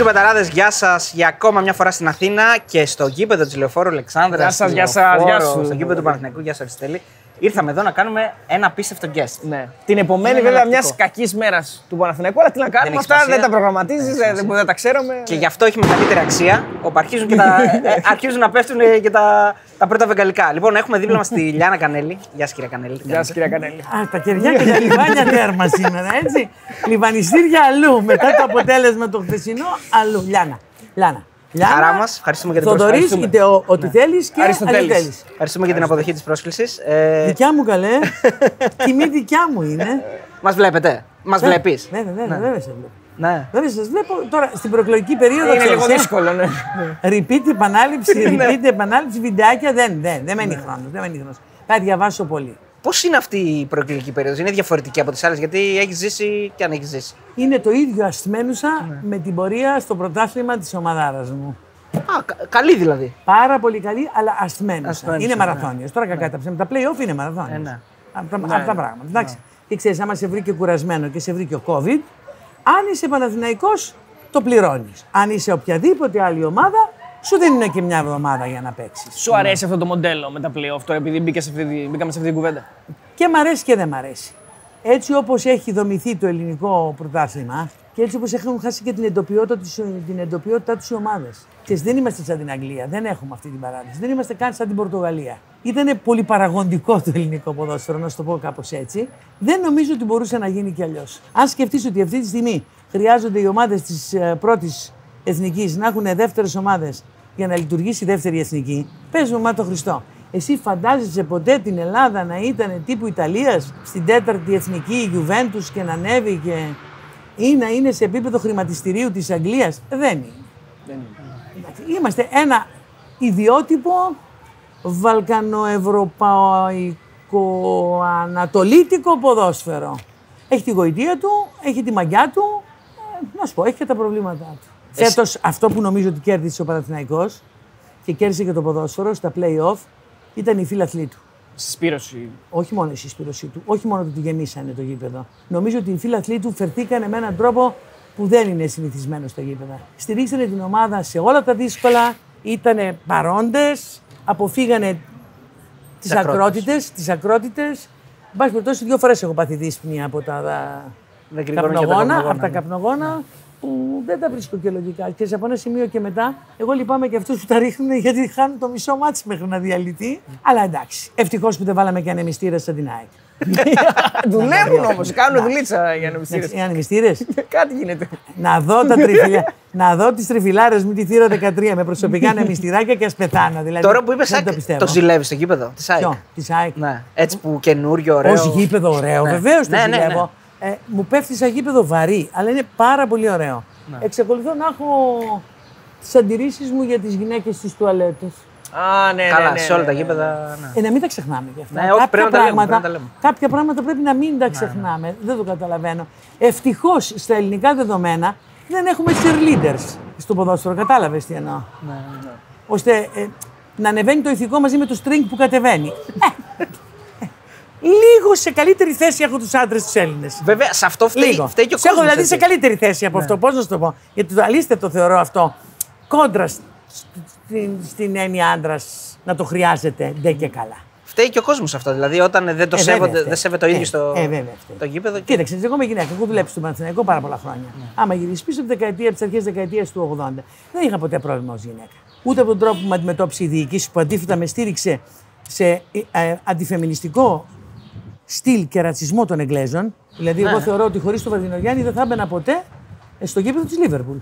και φίλοι του Πεταράδες, γεια σας για ακόμα μια φορά στην Αθήνα και στο γήπεδο της Λεωφόρου Αλεξάνδρας. Γεια σας, γεια σας, γεια σου. Στο γήπεδο του Παναθηναϊκού, γεια σας, Αριστέλη. Ήρθαμε εδώ να κάνουμε ένα απίστευτο guest. Ναι. Την επομένη, Είναι βέβαια, μιας εναλλακτικό. κακής μέρας του Παναθηναϊκού. Αλλά τι να κάνουμε, έχει αυτά σημασία. δεν τα προγραμματίζεις, Δεν έχει δεν, σημασία. δεν τα ξέρουμε. Και γι' αυτό έχει μεγαλύτερη αξία όπου αρχίζουν, και τα, ε, αρχίζουν να πέφτουν ε, και τα, τα πρώτα βεγγαλικά. Λοιπόν, έχουμε δίπλα μας τη Λιάνα Κανέλη. Γεια σας, κυρία Κανέλη. τι Γεια σας, κάνετε; κυρία Κανέλη. Α, τα κεριά και τα λιβάνια τέρμα σήμερα, έτσι. Λιβανιστήρια αλλού. Μετά το αποτέλεσμα το χθεσινό, αλλού. Λιάνα. Λιάνα. Λιάνα. Χαρά μας. Ευχαριστούμε για την Θοδωρής, πρόσκληση. είτε ο- ό,τι θέλεις και Αριστοτέλης. Αριστοτέλης. Ευχαριστούμε για την αποδοχή της πρόσκλησης. Ε, Δικιά μου καλέ. Τιμή δικιά μου είναι. Μας βλέπετε. Μας βλέπεις. Βέβαια, βέβαια, βέβαια σε βλέπω. Ναι. Βέβαια, σα βλέπω τώρα στην προεκλογική περίοδο. Είναι ξέρεις, λίγο ε. δύσκολο, ναι. Repeat, επανάληψη, repeat, επανάληψη, βιντεάκια δεν, δεν, δεν μένει χρόνος. Δεν μένει χρόνος. Θα διαβάσω πολύ. Πώς είναι αυτή η προεκλογική περίοδος, Είναι διαφορετική από τις άλλες, γιατί έχεις ζήσει και αν έχεις ζήσει. Είναι το ίδιο ασθμένουσα με την πορεία στο πρωτάθλημα της ομαδάρας μου. Α, κα- καλή δηλαδή. Πάρα πολύ καλή, αλλά ασθμένουσα. Ασθμένουσα, Είναι ναι. μαραθώνιος. Τώρα κακά τα ψέματα. Τα play-off είναι μαραθώνιος. Ε, ναι. Αυτά, αυτά τα πράγματα. Εντάξει. Και ξέρεις, άμα σε βρήκε κουρασμένο και σε βρήκε ο COVID, αν είσαι Παναθηναϊκός, το πληρώνεις. Αν είσαι οποιαδήποτε άλλη ομάδα, σου δεν είναι και μια εβδομάδα για να παίξεις. Σου αρέσει αυτό το μοντέλο με τα playoff τώρα, επειδή μπήκα σε αυτή, τη- μπήκαμε σε αυτή την κουβέντα; Και μ' αρέσει και δεν μ' αρέσει. Έτσι όπως έχει δομηθεί το ελληνικό πρωτάθλημα και έτσι όπως έχουν χάσει και την εντοπιότητα της- την εντοπιότητά τους οι ομάδες. Και δεν είμαστε σαν την Αγγλία, δεν έχουμε αυτή την παράδειση. Δεν είμαστε καν σαν την Πορτογαλία. Ήταν πολύ παραγωγικό το ελληνικό ποδόσφαιρο, να σου το πω κάπως έτσι. Δεν νομίζω ότι μπορούσε να γίνει κι αλλιώς. Αν σκεφτείς ότι αυτή τη στιγμή χρειάζονται οι ομάδες της πρώτης εθνικής να έχουν δεύτερες ομάδες για να λειτουργήσει η δεύτερη εθνική, πες μου, μα το Χριστό. Εσύ φαντάζεσαι ποτέ την Ελλάδα να ήταν τύπου Ιταλίας στην τέταρτη εθνική Juventus και να ανέβει και... ή να είναι σε επίπεδο χρηματιστηρίου της Αγγλίας; Δεν είναι. Εντάξει, Είμαστε ένα ιδιότυπο βαλκανοευρωπαϊκό ανατολίτικο ποδόσφαιρο. Έχει τη γοητεία του, έχει τη μαγιά του, ε, να σου πω, έχει και τα προβλήματά του. Εσύ- Φέτος αυτό που νομίζω ότι κέρδισε ο Παναθηναϊκός και κέρδισε και το ποδόσφαιρο στα play-off ήταν η φίλαθλή του. Συσπήρωση. Όχι μόνο η συσπήρωσή του, όχι μόνο ότι γεμίσανε το γήπεδο. Νομίζω ότι οι φίλαθλοί του φερθήκανε με έναν τρόπο που δεν είναι συνηθισμένο στα γήπεδα. Στηρίξανε την ομάδα σε όλα τα δύσκολα, ήταν παρόντες, αποφύγανε τις ακρότητες. ακρότητες. Τις ακρότητες. Εν πάση περιπτώσει, δύο φορές έχω πάθει δύσπνοια από τα Δεν κρυβώνω και τα καπνογόνα, καπνογόνα, από τα ναι. καπνογόνα που δεν τα βρίσκω και λογικά. Και σε από ένα σημείο και μετά, εγώ λυπάμαι και αυτούς που τα ρίχνουν γιατί χάνουν το μισό μάτι μέχρι να διαλυθεί. Αλλά εντάξει. Ευτυχώς που δεν βάλαμε και ανεμιστήρες σαν την ΑΕΚ. Δουλεύουν όμως, κάνουν δουλίτσα για να μην Εντάξει, Οι ανεμιστήρες. Κάτι γίνεται. να δω τα τριφυλιά. να δω τις τριφυλάρες μου τη θύρα 13 με προσωπικά ανεμιστηράκια και ας πεθάνω. Δηλαδή, Τώρα που είπες δεν το ΑΕΚ, πιστεύω. το ζηλεύεις στο γήπεδο τη ΑΕΚ. Ποιο, της ΑΕΚ. Ναι. Έτσι που καινούριο, ωραίο. Ω γήπεδο ωραίο, Ναι. βεβαίως το Ναι, ναι, ζηλεύω. Ε, μου πέφτει σαν γήπεδο βαρύ, αλλά είναι πάρα πολύ ωραίο. Ναι. Εξακολουθώ να έχω τις αντιρρήσεις μου για τις γυναίκες στις τουαλέτες. Α, ναι, ναι. Καλά, ναι, σε όλα ναι, τα ναι. γήπεδα. Ναι. Ε, να μην τα ξεχνάμε γι' αυτά. Ναι, όχι, πρέπει να τα λέμε, πρέπει να τα λέμε. Ναι, κάποια πράγματα πρέπει να μην τα ξεχνάμε. Δεν το καταλαβαίνω. Ευτυχώς στα ελληνικά δεδομένα δεν έχουμε cheerleaders στο ποδόσφαιρο. Κατάλαβες τι εννοώ. Ναι, Ώστε ε, να ανεβαίνει το ηθικό μαζί με το string που κατεβαίνει. Ε, Λίγο σε καλύτερη θέση έχω τους άντρες τους Έλληνες. Βέβαια, σε αυτό φταίει, Λίγο. φταίει και ο Σε έχω κόσμος, δηλαδή σε έτσι. καλύτερη θέση από αυτό. Πώς να σου το πω. Γιατί το αλήστε το θεωρώ αυτό κόντρα σ- στην, στην έννοια άντρας να το χρειάζεται ντε και καλά. Φταίει και ο κόσμος αυτό. Δηλαδή, όταν δεν το Ε, σέβονται, βέβαια, δεν φταίει. σέβεται ο ίδιος Ε, το, ε, βέβαια, φταίει. το γήπεδο. και- Κοίταξε, εγώ είμαι γυναίκα. Έχω δουλέψει στο Παναθηναϊκό πάρα πολλά χρόνια. Άμα γυρίσεις πίσω από τη δεκαετία, από τις αρχές δεκαετίας του 80, δεν είχα ποτέ πρόβλημα ως γυναίκα. Ούτε από τον τρόπο που με αντιμετώπισε η διοίκηση, που αντίθετα με στήριξε σε ε, ε, αντιφεμινιστικό στυλ και ρατσισμό των Εγγλέζων. Δηλαδή, εγώ θεωρώ ότι χωρίς τον Βαρδινογιάννη δεν θα έμπαινα ποτέ ε, στο γήπεδο της Λίβερπουλ.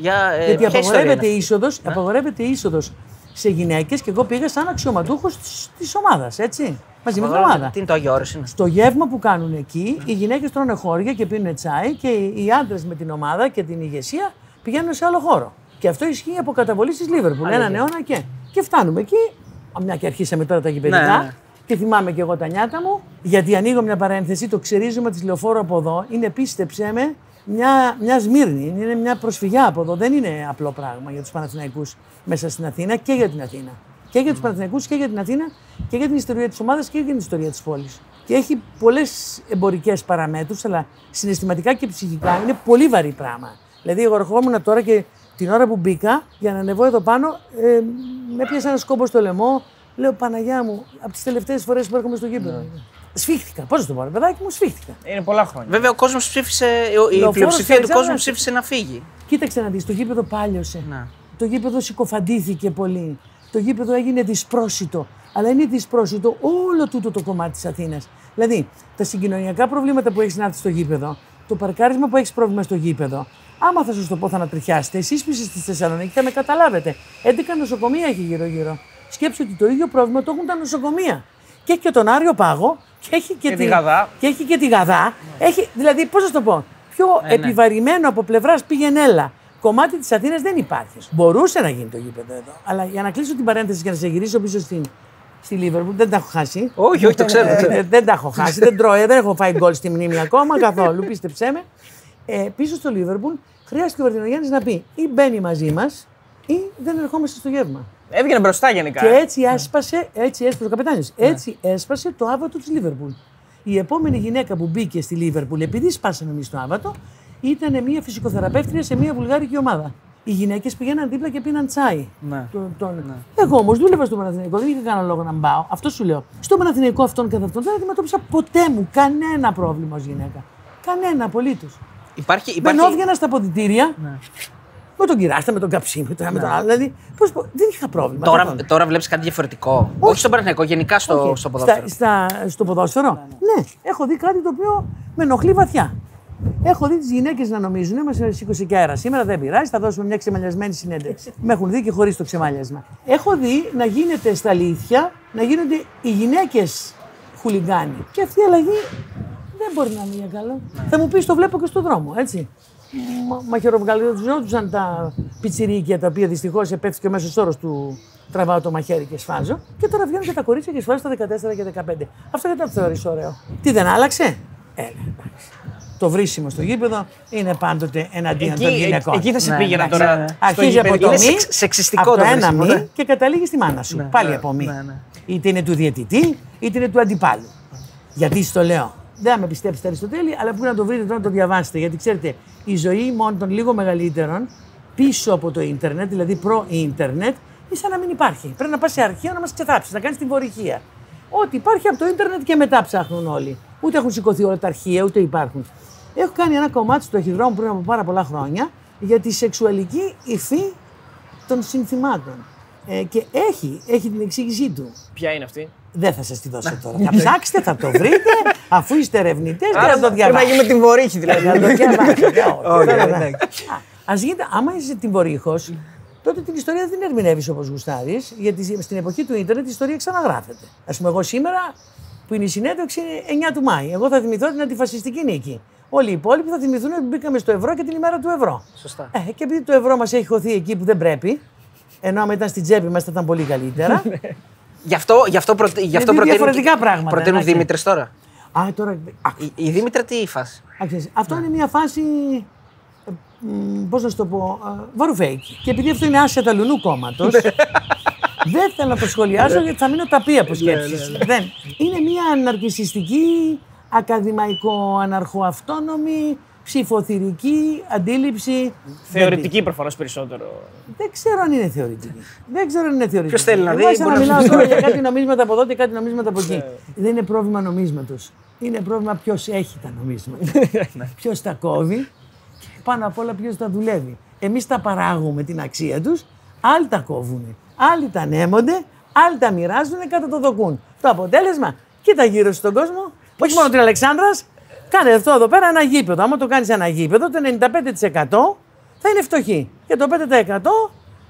Για, ε, Γιατί ποια ιστορία απαγορεύεται είναι η είσοδος, απαγορεύεται η είσοδος σε γυναίκες και εγώ πήγα σαν αξιωματούχος της ομάδας, έτσι. Μαζί με την αυτή; ομάδα. Τι είναι το Άγιο Όρος είναι. Στο γεύμα που κάνουν εκεί, οι γυναίκες τρώνε χώρια και πίνουν τσάι και οι άντρες με την ομάδα και την ηγεσία πηγαίνουν σε άλλο χώρο. Και αυτό ισχύει από καταβολή της Λίβερπουλ. Έναν αιώνα και. Και φτάνουμε εκεί. Α, Μια και αρχίσαμε τώρα τα γηπαιδικά. Ναι, ναι. Και θυμάμαι και εγώ τα νιάτα μου, γιατί ανοίγω μια παρένθεση, το ξερίζωμα της λεωφόρου από εδώ είναι, πίστεψέ με, μια, μια Σμύρνη. Είναι μια προσφυγιά από εδώ. Δεν είναι απλό πράγμα για τους Παναθηναϊκούς μέσα στην Αθήνα και για την Αθήνα. Και για τους Παναθηναϊκούς και για την Αθήνα και για την ιστορία της ομάδας και για την ιστορία της πόλης. Και έχει πολλές εμπορικές παραμέτρους, αλλά συναισθηματικά και ψυχικά είναι πολύ βαρύ πράγμα. Δηλαδή, εγώ ερχόμουν τώρα και την ώρα που μπήκα για να ανεβώ εδώ πάνω, ε, με πιάσε ένα σκόμπο στο λαιμό. Λέω Παναγιά μου, από τις τελευταίες φορές που έρχομαι στο γήπεδο. Σφίχτηκα. Πώς να το πω, ρε παιδάκι μου, σφίχτηκα. Είναι πολλά χρόνια. Βέβαια, ο κόσμος ψήφισε, ο- η Λεωφόρος πλειοψηφία του Αλεξάνδρας. κόσμου ψήφισε να φύγει. Κοίταξε να δεις, το γήπεδο πάλιωσε. Να. Το γήπεδο συκοφαντήθηκε πολύ. Το γήπεδο έγινε δυσπρόσιτο. Αλλά είναι δυσπρόσιτο όλο τούτο το κομμάτι της Αθήνας. Δηλαδή, τα συγκοινωνιακά προβλήματα που έχεις να έρθεις στο γήπεδο, το παρκάρισμα που έχεις πρόβλημα στο γήπεδο, άμα θα σας το πω θα ανατριχιάσετε, εσεί που είστε στη Θεσσαλονίκη θα με καταλάβετε. 11 νοσοκομεία έχει γύρω-γύρω. Σκέψτε ότι το ίδιο πρόβλημα το έχουν τα νοσοκομεία. Και έχει και τον Άριο Πάγο και έχει και, Και τη Γαδά. Και έχει και τη Γαδά. Έχει, δηλαδή, πώς να σου το πω, πιο ναι. επιβαρημένο από πλευράς πήγαινέλα. Κομμάτι της Αθήνας δεν υπάρχει. Μπορούσε να γίνει το γήπεδο εδώ. Αλλά για να κλείσω την παρένθεση και να σε γυρίσω πίσω στην, στη Λίβερπουλ, δεν τα έχω χάσει. Όχι, όχι, το ξέρω. το ξέρω. Ε, δεν τα έχω χάσει. δεν τρώω, δεν έχω φάει γκολ στη μνήμη ακόμα καθόλου. Πίστεψέ με. Ε, πίσω στο Λίβερπουλ χρειάστηκε ο Βαρδινογιάννης να πει ή μπαίνει μαζί μας ή δεν ερχόμαστε στο γεύμα. Έβγαινε μπροστά γενικά. Και ε. έτσι έσπασε, έτσι έσπασε ο καπετάνιος, έτσι έσπασε το άβατο της Λίβερπουλ. Η επόμενη γυναίκα που μπήκε στη Λίβερπουλ, επειδή σπάσαμε εμείς το άβατο, ήταν μια φυσικοθεραπεύτρια σε μια βουλγάρικη ομάδα. Οι γυναίκες πηγαίναν δίπλα και πίναν τσάι. Ναι. Τον- τον- Εγώ όμως δούλευα στο Παναθηναϊκό, δεν είχα κανένα λόγο να μπάω. Αυτό σου λέω. Στο Παναθηναϊκό αυτόν καθ' αυτόν δεν αντιμετώπισα ποτέ μου κανένα πρόβλημα ως γυναίκα. Κανένα απολύτως. Υπάρχει, υπάρχει... Μπαινόβγαινα στα ποδητήρια. Με τον κυράστα, με τον καψί, με τον ένα με τον άλλο. Δηλαδή, πώς, πω- δεν είχα πρόβλημα. Τώρα, καθόλου. τώρα βλέπεις κάτι διαφορετικό. Όχι, στον Παναθηναϊκό, γενικά στο, Όχι. στο ποδόσφαιρο. Στα, στα, στο ποδόσφαιρο; Ναι, έχω δει κάτι το οποίο με ενοχλεί βαθιά. Έχω δει τις γυναίκες να νομίζουν, μα σήκωσε και αέρα σήμερα, δεν πειράζει, θα δώσουμε μια ξεμαλιασμένη συνέντευξη. με έχουν δει και χωρίς το ξεμάλιασμα. Έχω δει να γίνεται στα αλήθεια, να γίνονται οι γυναίκες χουλιγκάνοι. Και αυτή η αλλαγή δεν μπορεί να είναι για καλό. Θα μου πεις, το βλέπω και στον δρόμο, έτσι. Μα, μαχαιροβγαλιζόντουσαν τα πιτσιρίκια τα οποία δυστυχώς επέφτει και ο μέσος όρος του τραβάω το μαχαίρι και σφάζω. Και τώρα βγαίνουν και τα κορίτσια και σφάζουν τα 14 και 15. Αυτό γιατί το θεωρείς ωραίο. Τι δεν άλλαξε; Έλα, εντάξει. Το βρίσιμο στο γήπεδο είναι πάντοτε εναντίον Εκεί, των ε- γυναικών. εκεί θα σε Ναι, πήγαινα εντάξει, τώρα. ναι, ναι. στο Αρχίζει από γήπεδο. το Είναι μη, σεξ- σεξιστικό από το το ένα βρίσιμο, μη ναι. και καταλήγει στη μάνα σου. Πάλι από μη. ναι, ναι. Είτε είναι του διαιτητή, είτε είναι του αντιπάλου. Γιατί στο λέω. Δεν θα με πιστέψετε Αριστοτέλη, αλλά πού να το βρείτε τώρα να το διαβάσετε. Γιατί ξέρετε, η ζωή μόνο των λίγο μεγαλύτερων πίσω από το ίντερνετ, δηλαδή προ-ίντερνετ, είναι σαν να μην υπάρχει. Πρέπει να πας σε αρχείο να μας ξεθάψεις, να κάνεις τυμβωρυχία. Ό,τι υπάρχει από το ίντερνετ και μετά ψάχνουν όλοι. Ούτε έχουν σηκωθεί όλα τα αρχεία, ούτε υπάρχουν. Έχω κάνει ένα κομμάτι στο Ταχυδρόμο πριν από πάρα πολλά χρόνια για τη σεξουαλική υφή των συνθημάτων. Ε, και έχει, έχει την εξήγησή του. Ποια είναι αυτή; Δεν θα σας τη δώσω τώρα. θα ψάξετε, θα το βρείτε, αφού είστε ερευνητές και Άρα θα το Πρέπει να διαβάσετε. γίνουμε την βορύχη δηλαδή. Θα το διαβάσετε. Όχι, Τώρα, εντάξει. Α γίνεται, άμα είσαι την Βορύχος, τότε την ιστορία δεν την ερμηνεύεις όπως γουστάρεις, γιατί στην εποχή του ίντερνετ η ιστορία ξαναγράφεται. Α πούμε, εγώ σήμερα που είναι η συνέντευξη είναι 9 του Μάη. Εγώ θα θυμηθώ την αντιφασιστική νίκη. Όλοι οι υπόλοιποι θα θυμηθούν ότι μπήκαμε στο ευρώ και την ημέρα του ευρώ. Σωστά. Ε, και επειδή το ευρώ μας έχει χωθεί εκεί που δεν πρέπει, ενώ άμα ήταν στην τσέπη μας θα ήταν πολύ καλύτερα. Γι' αυτό, γι αυτό, προτε... γι αυτό Είναι προτείνουν, διαφορετικά πράγματα, προτείνουν εντάξει. Δήμητρε τώρα. Α, τώρα. Α, Η, η Δήμητρα τι φάση; Α, ξέρεις, αυτό είναι μια φάση. Πώς να σου το πω. ε, Βαρουφέικη. Και επειδή αυτό είναι άσια τα λουνού κόμματος. δεν θέλω να το σχολιάσω γιατί θα μείνω ταπεί από σκέψεις. δεν. Είναι μια αναρκισιστική, ακαδημαϊκό-αναρχοαυτόνομη, ψηφοθυρική αντίληψη. Θεωρητική προφανώς περισσότερο. Δεν ξέρω αν είναι θεωρητική. Δεν ξέρω αν είναι θεωρητική. Ποιος θέλει να Εγώ δει, άρχισα μπορεί να να- μιλάω τώρα για κάτι νομίσματα από εδώ και κάτι νομίσματα από εκεί. Δεν είναι πρόβλημα νομίσματος. Είναι πρόβλημα ποιος έχει τα νομίσματα. ποιος τα κόβει και πάνω απ' όλα ποιος τα δουλεύει. Εμείς τα παράγουμε την αξία τους, άλλοι τα κόβουν. Άλλοι τα ανέμονται, άλλοι τα μοιράζουν, κάτω το δοκούν. Το αποτέλεσμα, κοίτα γύρω στον κόσμο, όχι μόνο την Αλεξάνδρας, κάνε αυτό εδώ πέρα ένα γήπεδο. Άμα το κάνεις ένα γήπεδο, το 95% θα είναι φτωχοί. Και το 5%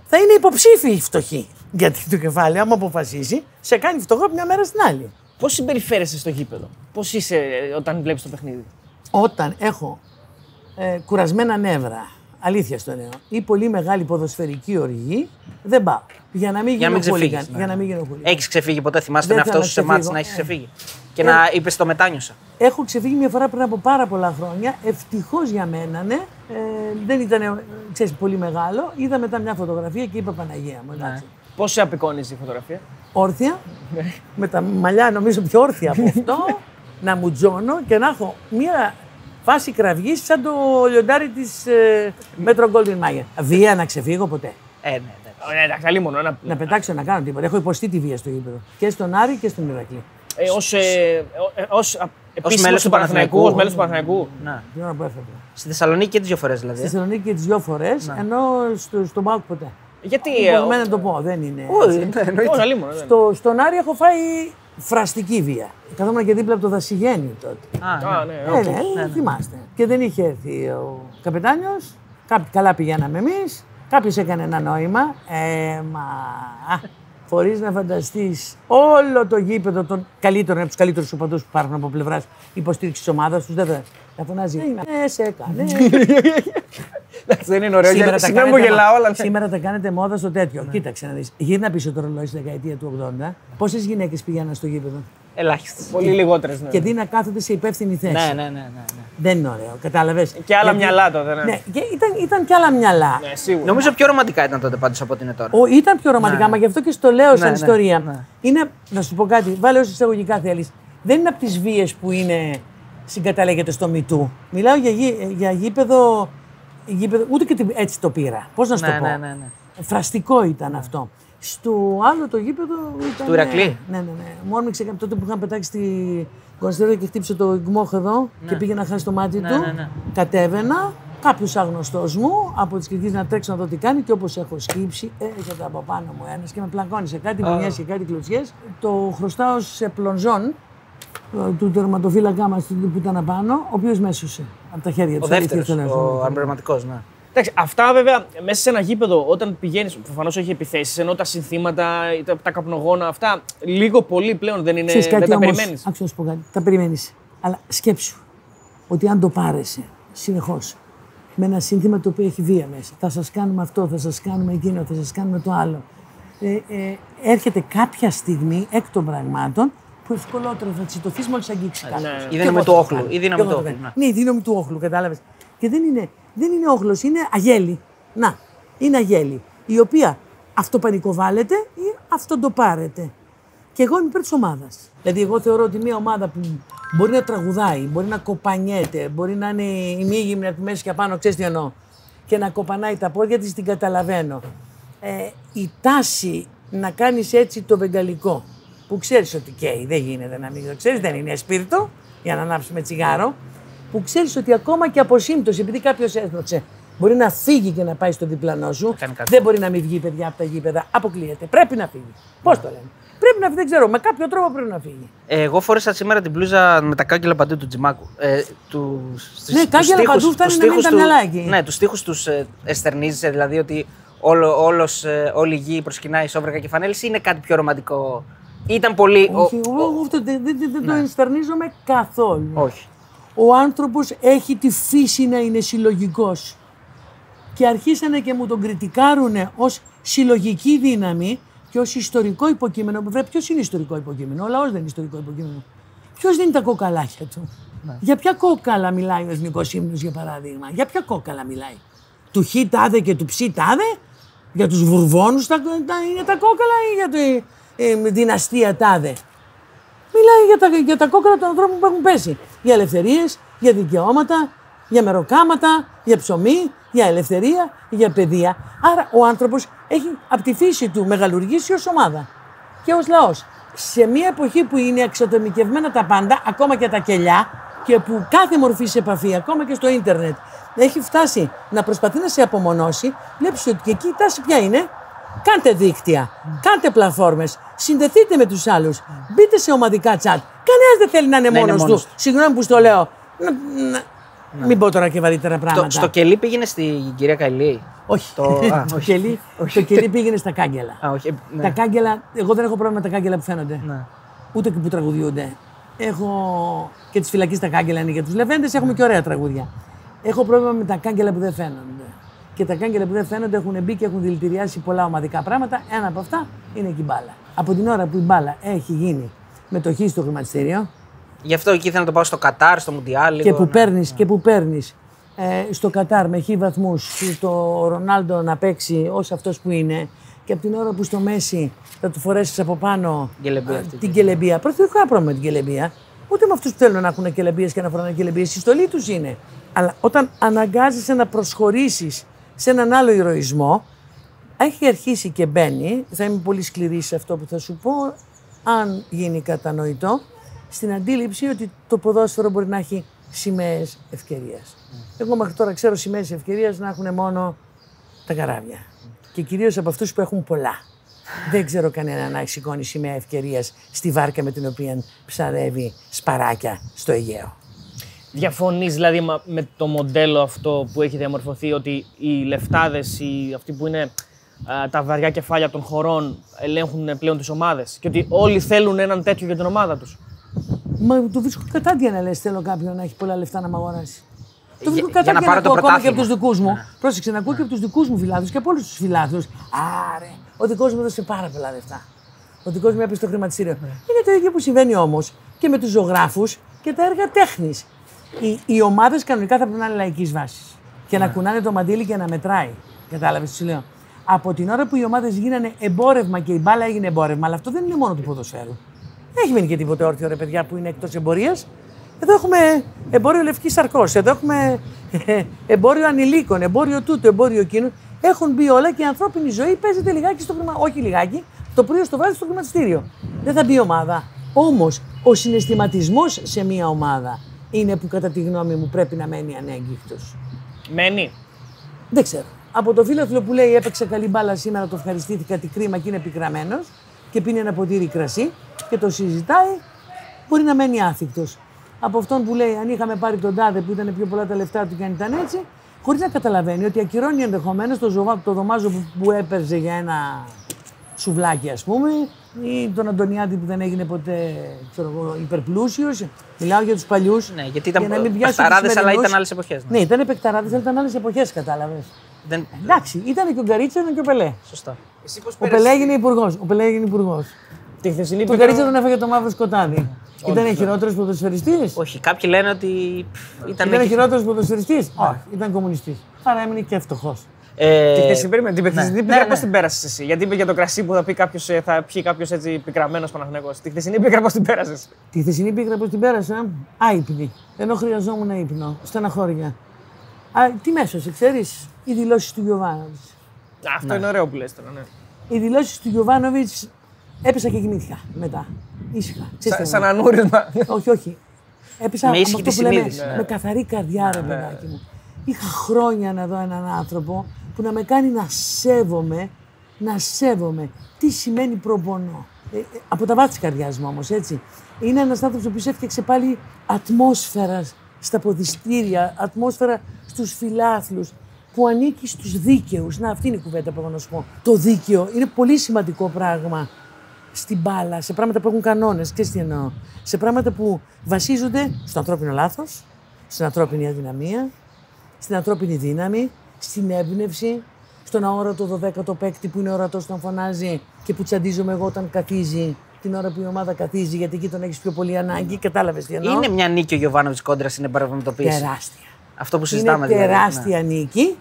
θα είναι υποψήφιοι φτωχοί. Γιατί το κεφάλι, άμα αποφασίσει, σε κάνει φτωχό από μια μέρα στην άλλη. Πώς συμπεριφέρεσαι στο γήπεδο, Πώς είσαι ε, όταν βλέπεις το παιχνίδι; Όταν έχω ε, κουρασμένα νεύρα, αλήθεια στο λέω, ή πολύ μεγάλη ποδοσφαιρική οργή, δεν πάω. Για να μην Για να γίνω μην ξεφύγεις, χούλιγκαν. ναι. Για να μην γίνω χούλιγκαν. Έχεις ξεφύγει ποτέ, θυμάσαι Δεν τον θέλω εαυτό να σου σε μάτς ξεφύγω. να έχει Ε. ξεφύγει. Και να είπες το μετάνιωσα. Έχω ξεφύγει μια φορά πριν από πάρα πολλά χρόνια. Ευτυχώς για μένα, ναι. Ε, δεν ήταν, ε, ξέρεις, πολύ μεγάλο. Είδα μετά μια φωτογραφία και είπα Παναγία μου. εντάξει. Πώς σε απεικόνιζε η φωτογραφία; Όρθια, Ναι. με τα μαλλιά νομίζω πιο όρθια από αυτό, να μου τζώνω και να έχω μια φάση κραυγής σαν το λιοντάρι της ε, Μέτρο Golden Mayer. Βία να ξεφύγω ποτέ. Ε, ναι, εντάξει. Ε, εντάξει, αλλήμον. Ένα... Να πετάξω να κάνω τίποτα. Έχω υποστεί τη βία στο γήπεδο. Και στον Άρη και στον Ηρακλή. Ε, ως, ε, ε, ως, α, επίσημος μέλος του Παναθηναϊκού. Ως μέλος του Παναθηναϊκού. Ναι. Την ώρα που έφευγα. Στη Θεσσαλονίκη και τις δύο φορές Στη δηλαδή. Θεσσαλονίκη και τις δύο φορές, ενώ στο, στον ΠΑΟΚ ποτέ. Γιατί. Δεν ε, μπορούμε να το πω, δεν είναι. Όχι, έτσι. ναι, εννοείται. Όχι, αλίμονο. δεν. Στο, στον Άρη έχω φάει φραστική βία. Καθόμουν και δίπλα από το Δασιγέννη τότε. Α, Α, ναι. ναι, Ε, οκ. ναι, θυμάστε. Και δεν είχε έρθει ο καπετάνιος. Καλά πηγαίναμε εμείς. Κάποιος έκανε ένα νόημα. Ε, μα. Χωρίς να φανταστείς όλο το γήπεδο των καλύτερων, από τους καλύτερους οπαδούς που υπάρχουν από πλευράς υποστήριξης τη ομάδας τους. Δεν θα θα φωνάζει. Ναι, σε έκανε. Εντάξει, δεν είναι ωραίο. Σήμερα γιατί τα, Συγγνώμη που κάνετε, γελάω, αλλά. ναι. σήμερα τα κάνετε μόδα στο τέτοιο. Κοίταξε να δεις. Γύρνα πίσω το ρολόι στη δεκαετία του 80. Πόσες γυναίκες πηγαίναν στο γήπεδο; Ελάχιστες. Πολύ λιγότερες. Ναι. Και τι να κάθονται σε υπεύθυνη θέση. Ναι, ναι, ναι. ναι, ναι. Δεν είναι ωραίο. Κατάλαβες; Και άλλα μυαλά τότε, ναι. Ναι, και ήταν, ήταν και άλλα μυαλά. Ναι, σίγουρα. Νομίζω πιο ρομαντικά ήταν τότε πάντως από ό,τι είναι τώρα. Ο, ήταν πιο ρομαντικά, μα γι' αυτό και στο λέω σαν ναι, ιστορία. ναι. Είναι, να σου πω κάτι, βάλε όσο εισαγωγικά θέλεις. Δεν είναι από τις βίες που είναι συγκαταλέγεται στο μυτού. Μιλάω για, γη, για γήπεδο, γήπεδο. Ούτε και την- έτσι το πήρα. Πώς να σου Ναι, το πω; ναι, ναι, ναι. Φραστικό ήταν αυτό. Στο άλλο το γήπεδο ήταν. Του Ηρακλή; Ναι, ναι, ναι. Μόνο με ξεκα... τότε που είχαν πετάξει στη Κωνσταντίνα και χτύπησε το γκμόχ εδώ και πήγε να χάσει το μάτι Ναι, του. ναι, ναι. Κατέβαινα, κάποιος άγνωστός μου από τις κριτικέ να τρέξω να δω τι κάνει και όπως έχω σκύψει, έρχεται από πάνω μου ένας και με πλακώνει σε κάτι μηνιέ και κάτι κλωτσιές. Το χρωστάω σε πλονζόν ε, του τερματοφύλακά μας που ήταν απάνω, ο οποίος με έσωσε από τα χέρια Ο του. δεύτερος, Αλήθεια, το λέω. ο αμπρεματικό, ναι. Εντάξει, αυτά βέβαια μέσα σε ένα γήπεδο όταν πηγαίνεις, προφανώς έχει επιθέσεις, ενώ τα συνθήματα, τα, τα καπνογόνα, αυτά λίγο πολύ πλέον δεν είναι. Ξέρεις δεν κάτι τα όμως, περιμένεις. άκουσα να σου πω κάτι, τα περιμένεις. Αλλά σκέψου ότι αν το πάρεσαι συνεχώς με ένα σύνθημα το οποίο έχει βία μέσα, θα σας κάνουμε αυτό, θα σας κάνουμε εκείνο, θα σας κάνουμε το άλλο. Ε, ε, έρχεται κάποια στιγμή εκ των πραγμάτων που ευκολότερα θα τσιτωθείς μόλις αγγίξεις κάτι. ναι. Η Και δύναμη εγώ του θα όχλου, κάνω. η δύναμη Και εγώ του θα όχλου, κάνω. Ναι, η δύναμη του όχλου, κατάλαβες. Και δεν είναι, δεν είναι όχλος, είναι αγέλη. Να, είναι αγέλη, η οποία αυτοπανικοβάλλεται ή αυτό το πάρετε. Και εγώ είμαι υπέρ της ομάδας. Δηλαδή, εγώ θεωρώ ότι μια ομάδα που μπορεί να τραγουδάει, μπορεί να κοπανιέται, μπορεί να είναι ημίγυμνη από τη μέση και απάνω, ξέρεις τι εννοώ, και να κοπανάει τα πόδια της, την καταλαβαίνω. Ε, η τάση να κάνεις έτσι το βεγγαλικό, που ξέρεις ότι καίει, δεν γίνεται να μην το ξέρεις, δεν είναι σπίρτο για να ανάψουμε τσιγάρο, που ξέρεις ότι ακόμα και από σύμπτωση, επειδή κάποιος έδωσε, μπορεί να φύγει και να πάει στο διπλανό σου, κάνει κάτι. δεν μπορεί να μην βγει παιδιά από τα γήπεδα. Αποκλείεται. Πρέπει να φύγει. Πώς το λένε. Πρέπει να φύγει, δεν ξέρω. Με κάποιο τρόπο πρέπει να φύγει. Ε, Εγώ φόρεσα σήμερα την μπλούζα με τα κάγκελα παντού του Τζιμάκου. Ε, του, στους- Ναι, τους κάγκελα στίχους- παντού φτάνει τους να μείνει στίχους τα του- μυαλά εκεί. Ναι, τους τείχου τους ε, εστερνίζεσαι, δηλαδή ότι όλο, όλος, ε, όλη η γη προσκυνάει σόβραγα και φανέλη, είναι κάτι πιο ρομαντικό. Ήταν πολύ. ο- Όχι, ο- εγώ αυτό δεν, δεν, δεν το ενστερνίζομαι καθόλου. όχι. Ο άνθρωπος έχει τη φύση να είναι συλλογικός. Και αρχίσανε και μου τον κριτικάρουνε ως συλλογική δύναμη και ως ιστορικό υποκείμενο. Βέβαια, ποιος είναι ιστορικό υποκείμενο, ο λαός δεν είναι ιστορικό υποκείμενο. Ποιος δίνει τα κοκαλάκια του; Για ποια κόκαλα μιλάει ο εθνικός ύμνος, για παράδειγμα; Για ποια κόκαλα μιλάει; Του χ τάδε και του ψ τάδε. Για τους βουρβόνους τα, τα, είναι τα κόκαλα ή για τη ε, δυναστεία τάδε. Μιλάει για τα, για τα κόκκαλα των ανθρώπων που έχουν πέσει. Για ελευθερίες, για δικαιώματα, για μεροκάματα, για ψωμί, για ελευθερία, για παιδεία. Άρα ο άνθρωπος έχει από τη φύση του μεγαλουργήσει ως ομάδα και ως λαός. Σε μια εποχή που είναι εξατομικευμένα τα πάντα, ακόμα και τα κελιά, και που κάθε μορφή σε επαφή, ακόμα και στο ίντερνετ, έχει φτάσει να προσπαθεί να σε απομονώσει, βλέπεις ότι και εκεί η τάση ποια είναι. Κάντε δίκτυα, κάντε πλατφόρμες, συνδεθείτε με τους άλλους, μπείτε σε ομαδικά chat. Κανένας δεν θέλει να είναι Να είναι μόνος μόνος του. Συγγνώμη που στο λέω. Να- να- Μην πω τώρα και βαρύτερα πράγματα. Το, στο κελί πήγαινε στην κυρία Καηλή. Όχι. Το- α, το, όχι. κελί, το κελί πήγαινε στα κάγκελα. Α, όχι. ε, ναι. Τα κάγκελα, εγώ δεν έχω πρόβλημα με τα κάγκελα που φαίνονται. Ναι. Ούτε και που τραγουδιούνται. Έχω και τη φυλακή τα κάγκελα είναι για τους λεβέντες, έχουμε και ωραία τραγούδια. Έχω πρόβλημα με τα κάγκελα που δεν φαίνονται. Και τα κάγκελα που δεν φαίνονται έχουν μπει και έχουν δηλητηριάσει πολλά ομαδικά πράγματα. Ένα από αυτά είναι και η μπάλα. Από την ώρα που η μπάλα έχει γίνει μετοχή στο χρηματιστήριο Γι' αυτό εκεί ήθελα να το πάω στο Κατάρ, στο Μουντιάλ. και λίγο, που ναι. παίρνεις και που παίρνεις, ε, στο Κατάρ με χι βαθμούς το Ρονάλντο να παίξει ως αυτός που είναι και από την ώρα που στο Μέση θα του φορέσεις από πάνω Γκελεμπία α, αυτή. την κελεμπία. Πρώτα δεν έχω κανένα πρόβλημα με την κελεμπία. ούτε με αυτούς που θέλουν να έχουν κελεμπίες και να φοράνε κελεμπίες. Η στολή τους είναι. Αλλά όταν αναγκάζεσαι να προσχωρήσεις σε έναν άλλο ηρωισμό, έχει αρχίσει και μπαίνει, θα είμαι πολύ σκληρή σε αυτό που θα σου πω, αν γίνει κατανοητό, στην αντίληψη ότι το ποδόσφαιρο μπορεί να έχει σημαίες ευκαιρία. Εγώ μέχρι τώρα ξέρω σημαίες ευκαιρία να έχουν μόνο τα καράβια. Και κυρίως από αυτούς που έχουν πολλά. Δεν ξέρω κανένα να έχει σηκώνει σημαία ευκαιρίας στη βάρκα με την οποία ψαρεύει σπαράκια στο Αιγαίο. Διαφωνείς δηλαδή μα- με το μοντέλο αυτό που έχει διαμορφωθεί ότι οι λεφτάδες, οι, αυτοί που είναι α, τα βαριά κεφάλια των χωρών ελέγχουν πλέον τις ομάδες και ότι όλοι θέλουν έναν τέτοιο για την ομάδα τους; Μα το βρίσκω κατάντια να λες: Θέλω κάποιον να έχει πολλά λεφτά να μ' αγοράσει. Το βρίσκω Για- για να κατάντια να πάρω το ακούω ακόμα και από τους πρωτάθλημα. δικούς μου. Πρόσεξε να ακούω και από τους δικούς μου φιλάθλους και από όλους τους φιλάθλους. Άρε, ο δικός μου έδωσε πάρα πολλά λεφτά. Ο δικός μου έπεσε στο χρηματιστήριο. Είναι το ίδιο που συμβαίνει όμως και με τους ζωγράφους και τα έργα τέχνης. Οι, οι ομάδες κανονικά θα πρέπει να είναι λαϊκής βάσης. Και να κουνάνε το μαντίλι και να μετράει. Κατάλαβες τι σου λέω. Από την ώρα που οι ομάδες γίνανε εμπόρευμα και η μπάλα έγινε εμπόρευμα, αλλά αυτό δεν είναι μόνο του ποδοσφαίρου. Δεν έχει μείνει και τίποτε όρθιο ρε παιδιά που είναι εκτός εμπορίας. Εδώ έχουμε εμπόριο λευκής σαρκός, εδώ έχουμε ε, εμπόριο ανηλίκων, εμπόριο τούτο, εμπόριο εκείνο. Έχουν μπει όλα και η ανθρώπινη ζωή παίζεται λιγάκι στο χρημα... Όχι λιγάκι, το πρωί στο βράδυ στο χρηματιστήριο. Δεν θα μπει ομάδα. Όμως ο συναισθηματισμός σε μια ομάδα είναι που κατά τη γνώμη μου πρέπει να μένει ανέγκυχτος. Μένει. Δεν ξέρω. Από το φίλο που λέει έπαιξε καλή μπάλα σήμερα, το ευχαριστήθηκα, τι κρίμα και είναι πικραμένος και πίνει ένα ποτήρι κρασί και το συζητάει, μπορεί να μένει άθικτος. Από αυτόν που λέει αν είχαμε πάρει τον τάδε που ήταν πιο πολλά τα λεφτά του και αν ήταν έτσι, χωρίς να καταλαβαίνει ότι ακυρώνει ενδεχομένως το, ζωβά- το δωμάζο που, που έπαιρζε για ένα σουβλάκι, ας πούμε, ή τον Αντωνιάδη που δεν έγινε ποτέ ξέρω εγώ, υπερπλούσιος. Μιλάω για τους παλιούς. Ναι, γιατί ήταν παιχταράδες, αλλά ήταν άλλες εποχές, ναι. Ναι, ήταν παικταράδε, αλλά ήταν άλλες εποχές, κατάλαβες. Δεν... Εντάξει, ήταν και ο Γκαρίτσα, ήταν και ο Πελέ. Σωστά. Εσύ πώς Ο Πελέ έγινε υπουργός. Ο Πελέ έγινε υπουργός. Τη χθεσινή Τον Γκαρίτσα τον έφαγε το μαύρο σκοτάδι. Ήταν χειρότερος ποδοσφαιριστής; Όχι, κάποιοι λένε ότι πφ, ήταν. Ήταν χειρότερος ποδοσφαιριστής; Όχι, ήταν κομμουνιστής. Άρα έμεινε και φτωχό. Ε, Τη χθεσινή, περίμενε, την χθεσινή ναι, πίκρα ναι, πώς ναι. την πέρασες εσύ; Γιατί είπε για το κρασί που θα, πει κάποιος, ε, θα πιει κάποιος έτσι πικραμένος Παναθυνακό. Τη χθεσινή πίκρα πώς την πέρασες; Τη χθεσινή πίκρα πώς την πέρασα, άϊπνη. Ενώ χρειαζόμουν ύπνο, στεναχώρια. Α, τι μέσο, ξέρεις, οι δηλώσεις του Γιωβάνοβιτς. Αυτό είναι ωραίο που λες τώρα, ναι. Οι δηλώσεις του Γιωβάνοβιτς έπεσα και κοιμήθηκα μετά. Ήσυχα. Σαν, Ξέρεις, σαν εγώ. ανούρισμα. όχι, όχι. Έπεσα Με με, ήσυχη αυτό τη που λέμε, συνείδηση, ναι. με καθαρή καρδιά, ρε παιδάκι μου. Είχα χρόνια να δω έναν άνθρωπο που να με κάνει να σέβομαι, να σέβομαι τι σημαίνει προπονώ; Ε, ε, από τα βάθη της καρδιάς μου όμως, έτσι. Είναι ένας άνθρωπος ο οποίος έφτιαξε πάλι ατμόσφαιρα στα ποδιστήρια, ατμόσφαιρα στους φιλάθλους, που ανήκει στους δίκαιους. Να, αυτή είναι η κουβέντα που έχω να σου πω. Το δίκαιο είναι πολύ σημαντικό πράγμα στην μπάλα, σε πράγματα που έχουν κανόνες. Ξέρεις τι εννοώ; Σε πράγματα που βασίζονται στο ανθρώπινο λάθος, στην ανθρώπινη αδυναμία, στην ανθρώπινη δύναμη, στην έμπνευση, στον αόρατο 12ο παίκτη που είναι ορατός όταν φωνάζει και που τσαντίζομαι εγώ όταν καθίζει την ώρα που η ομάδα καθίζει, γιατί εκεί τον έχεις πιο πολύ ανάγκη. Κατάλαβες τι εννοώ; Είναι μια νίκη ο Γιωβάνοβιτς κόντρα στην εμπαρευματοποίηση. τεράστια. Αυτό που συζητάμε είναι δηλαδή. τεράστια νίκη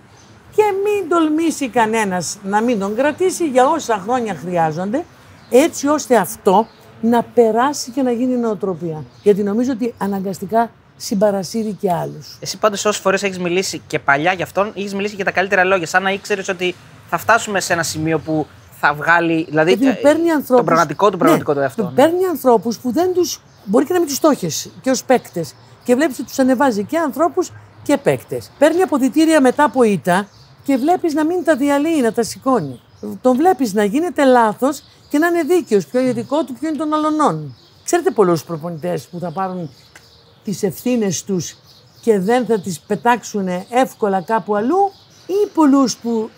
και μην τολμήσει κανένας να μην τον κρατήσει για όσα χρόνια χρειάζονται έτσι ώστε αυτό να περάσει και να γίνει νοοτροπία. Γιατί νομίζω ότι αναγκαστικά συμπαρασύρει και άλλους. Εσύ πάντως όσες φορές έχεις μιλήσει και παλιά γι' αυτόν, έχεις μιλήσει και τα καλύτερα λόγια. Σαν να ήξερες ότι θα φτάσουμε σε ένα σημείο που θα βγάλει. Δηλαδή, Γιατί ε, παίρνει ανθρώπους... τον πραγματικό του πραγματικό ναι, του εαυτό. του ναι. Παίρνει ανθρώπους που δεν τους... Μπορεί και να μην τους στόχες και ως παίκτες. Και βλέπεις ότι τους ανεβάζει και ανθρώπους και παίκτες. Παίρνει αποδητήρια μετά από ήττα και βλέπεις να μην τα διαλύει, να τα σηκώνει. Τον βλέπεις να γίνεται λάθος και να είναι δίκαιος. Ποιο είναι δικό του, ποιο είναι των αλωνών. Ξέρετε πολλούς προπονητές που θα πάρουν τις ευθύνες τους και δεν θα τις πετάξουν εύκολα κάπου αλλού ή πολλούς που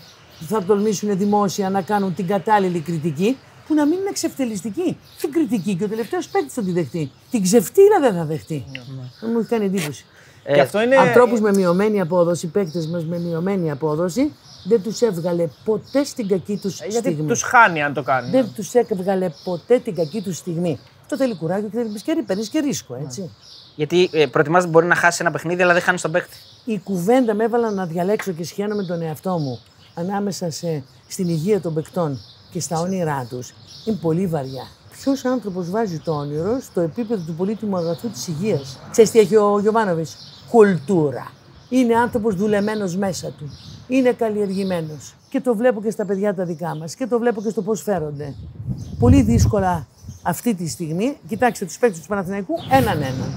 θα τολμήσουν δημόσια να κάνουν την κατάλληλη κριτική που να μην είναι εξευτελιστική. Την κριτική και ο τελευταίος παίκτης θα τη δεχτεί. Την ξεφτύλα δεν θα δεχτεί. Δεν μου έχει κάνει εντύπωση. και αυτό είναι. Ανθρώπους με μειωμένη απόδοση, παίκτες μας με μειωμένη απόδοση, δεν τους έβγαλε ποτέ στην κακή τους Ε, Γιατί στιγμή. τους χάνει αν το κάνει. Δεν τους έβγαλε ποτέ την κακή τους στιγμή. Αυτό θέλει κουράγιο και θέλει και παίρνεις και ρίσκο, έτσι. Γιατί ε, προτιμάς μπορεί να χάσει ένα παιχνίδι, αλλά δεν χάνεις τον παίκτη. η κουβέντα με έβαλα να διαλέξω και σχένω με τον εαυτό μου ανάμεσα σε, στην υγεία των παικτών και στα όνειρά τους είναι πολύ βαριά. Ποιος άνθρωπος βάζει το όνειρο στο επίπεδο του πολύτιμου αγαθού της υγείας; Ξέρεις τι έχει ο Γιωβάνοβιτς; Κουλτούρα. Είναι άνθρωπος δουλεμένος μέσα του. Είναι καλλιεργημένος. Και το βλέπω και στα παιδιά τα δικά μας. Και το βλέπω και στο πώς φέρονται. Πολύ δύσκολα αυτή τη στιγμή, κοιτάξτε τους παίκτες του Παναθηναϊκού έναν έναν.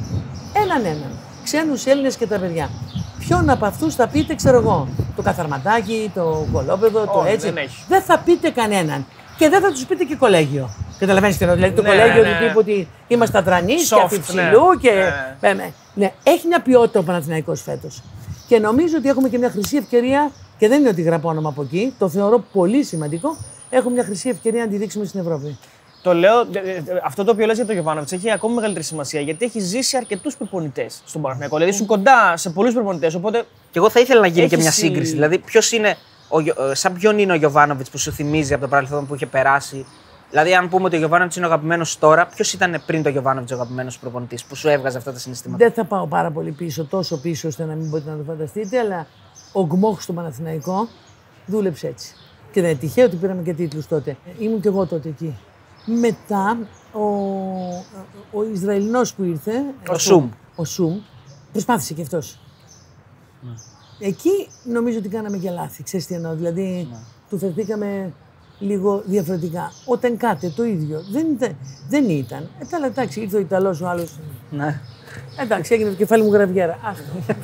Έναν έναν. Ξένους Έλληνες και τα παιδιά. Ποιον από αυτούς θα πείτε, ξέρω εγώ, το καθαρματάκι, το κολόπεδο, το Όχι, έτσι. δεν έχει. Δεν θα πείτε κανέναν. Και δεν θα τους πείτε και κολέγιο. Καταλαβαίνετε τι εννοώ. Δηλαδή το Ναι, κολέγιο ναι. του τύπου ότι είμαστε ατρανεί και Soft, αφιψηλού ναι. και. Ναι. Ναι, ναι. Ναι, έχει μια ποιότητα ο Παναθηναϊκός φέτος. Και νομίζω ότι έχουμε και μια χρυσή ευκαιρία, και δεν είναι ότι γραπώ όνομα από εκεί, το θεωρώ πολύ σημαντικό. Έχουμε μια χρυσή ευκαιρία να τη δείξουμε στην Ευρώπη. Το λέω, ε, ε, αυτό το οποίο λες για τον Γιωβάνοβιτς έχει ακόμη μεγαλύτερη σημασία γιατί έχει ζήσει αρκετούς προπονητές στον Παναθηναϊκό. Δηλαδή ήσουν κοντά σε πολλούς προπονητές. Οπότε Και εγώ θα ήθελα να γίνει και Έχεις μια η- σύγκριση. Δηλαδή, ποιος είναι. Ο, Γιο- ε, σαν ποιον είναι ο Γιωβάνοβιτς που σου θυμίζει από το παρελθόν που είχε περάσει; Δηλαδή, αν πούμε ότι ο Γιωβάνοβιτς είναι ο αγαπημένος τώρα, ποιος ήταν πριν το Γιωβάνοβιτς ο αγαπημένος προπονητής που σου έβγαζε αυτά τα συναισθήματα; Δεν θα πάω πάρα πολύ πίσω, τόσο πίσω ώστε να μην μπορείτε να το φανταστείτε, αλλά ο Γκμόχ στο Παναθηναϊκό δούλεψε έτσι. Και δεν είναι τυχαίο ότι πήραμε και τίτλους τότε. Ήμουν και εγώ τότε εκεί. Μετά ο, ο Ισραηλινός που ήρθε, Ο Σουμ. ο Σουμ, προσπάθησε και αυτός. Εκεί νομίζω ότι κάναμε και λάθη. Ξέρεις τι εννοώ. Δηλαδή του φερθήκαμε λίγο διαφορετικά. Όταν κάτε το ίδιο. Δεν ήταν. Δεν ήταν. Ε, τα, εντάξει, ήρθε ο Ιταλός ο άλλος. Ναι. Εντάξει, έγινε το κεφάλι μου γραβιέρα. Άστο.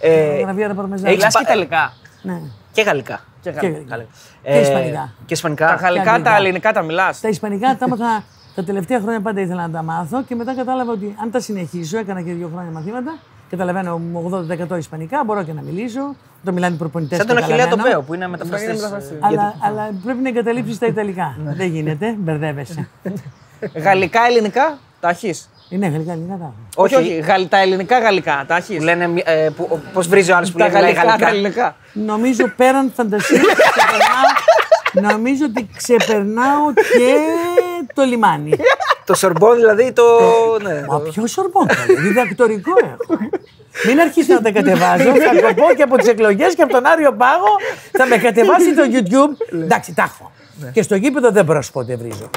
Ε, γραβιέρα παρμεζάνα. έχεις μιλά πα- και Ιταλικά. Ναι. και γαλλικά. Και Και, γαλλικά. Γαλλικά. και ισπανικά. Και ισπανικά. Τα γαλλικά, αγγλικά. τα ελληνικά τα μιλάς. Τα ισπανικά τα έμαθα τα τελευταία χρόνια πάντα ήθελα να τα μάθω και μετά κατάλαβα ότι αν τα συνεχίσω, έκανα και δύο χρόνια μαθήματα, καταλαβαίνω 80% ισπανικά, μπορώ και να μιλήσω. Όταν μιλάνε οι προπονητές. Σαν τον Αχιλέα τον Πέο που είναι μεταφραστής. Είναι μεταφραστής. Αλλά, αλλά πρέπει να εγκαταλείψεις τα Ιταλικά. Ναι. Δεν γίνεται, μπερδεύεσαι. Γαλλικά, ελληνικά τα έχεις. Είναι γαλλικά, ελληνικά τα έχω. Όχι, όχι. Γαλλ- Τα ελληνικά, γαλλικά τα έχεις. Που λένε. Ε, που, πώς βρίζει ο άλλος που Τα λέει μιλάει γαλλικά, τα γαλλικά. ελληνικά. Νομίζω πέραν φαντασία ξεπερνάω, νομίζω ότι ξεπερνάω και το λιμάνι. Το σορμπόν δηλαδή το. ναι, Μα το- ποιο σορμπόν, καλέ, διδακτορικό έχω. Μην αρχίσει να τα κατεβάζω. Θα το πω και από τις εκλογές και από τον Άριο Πάγο. Θα με κατεβάσει το YouTube. Εντάξει, τα έχω. Και στο γήπεδο δεν μπορώ να σου πω ότι βρίζω.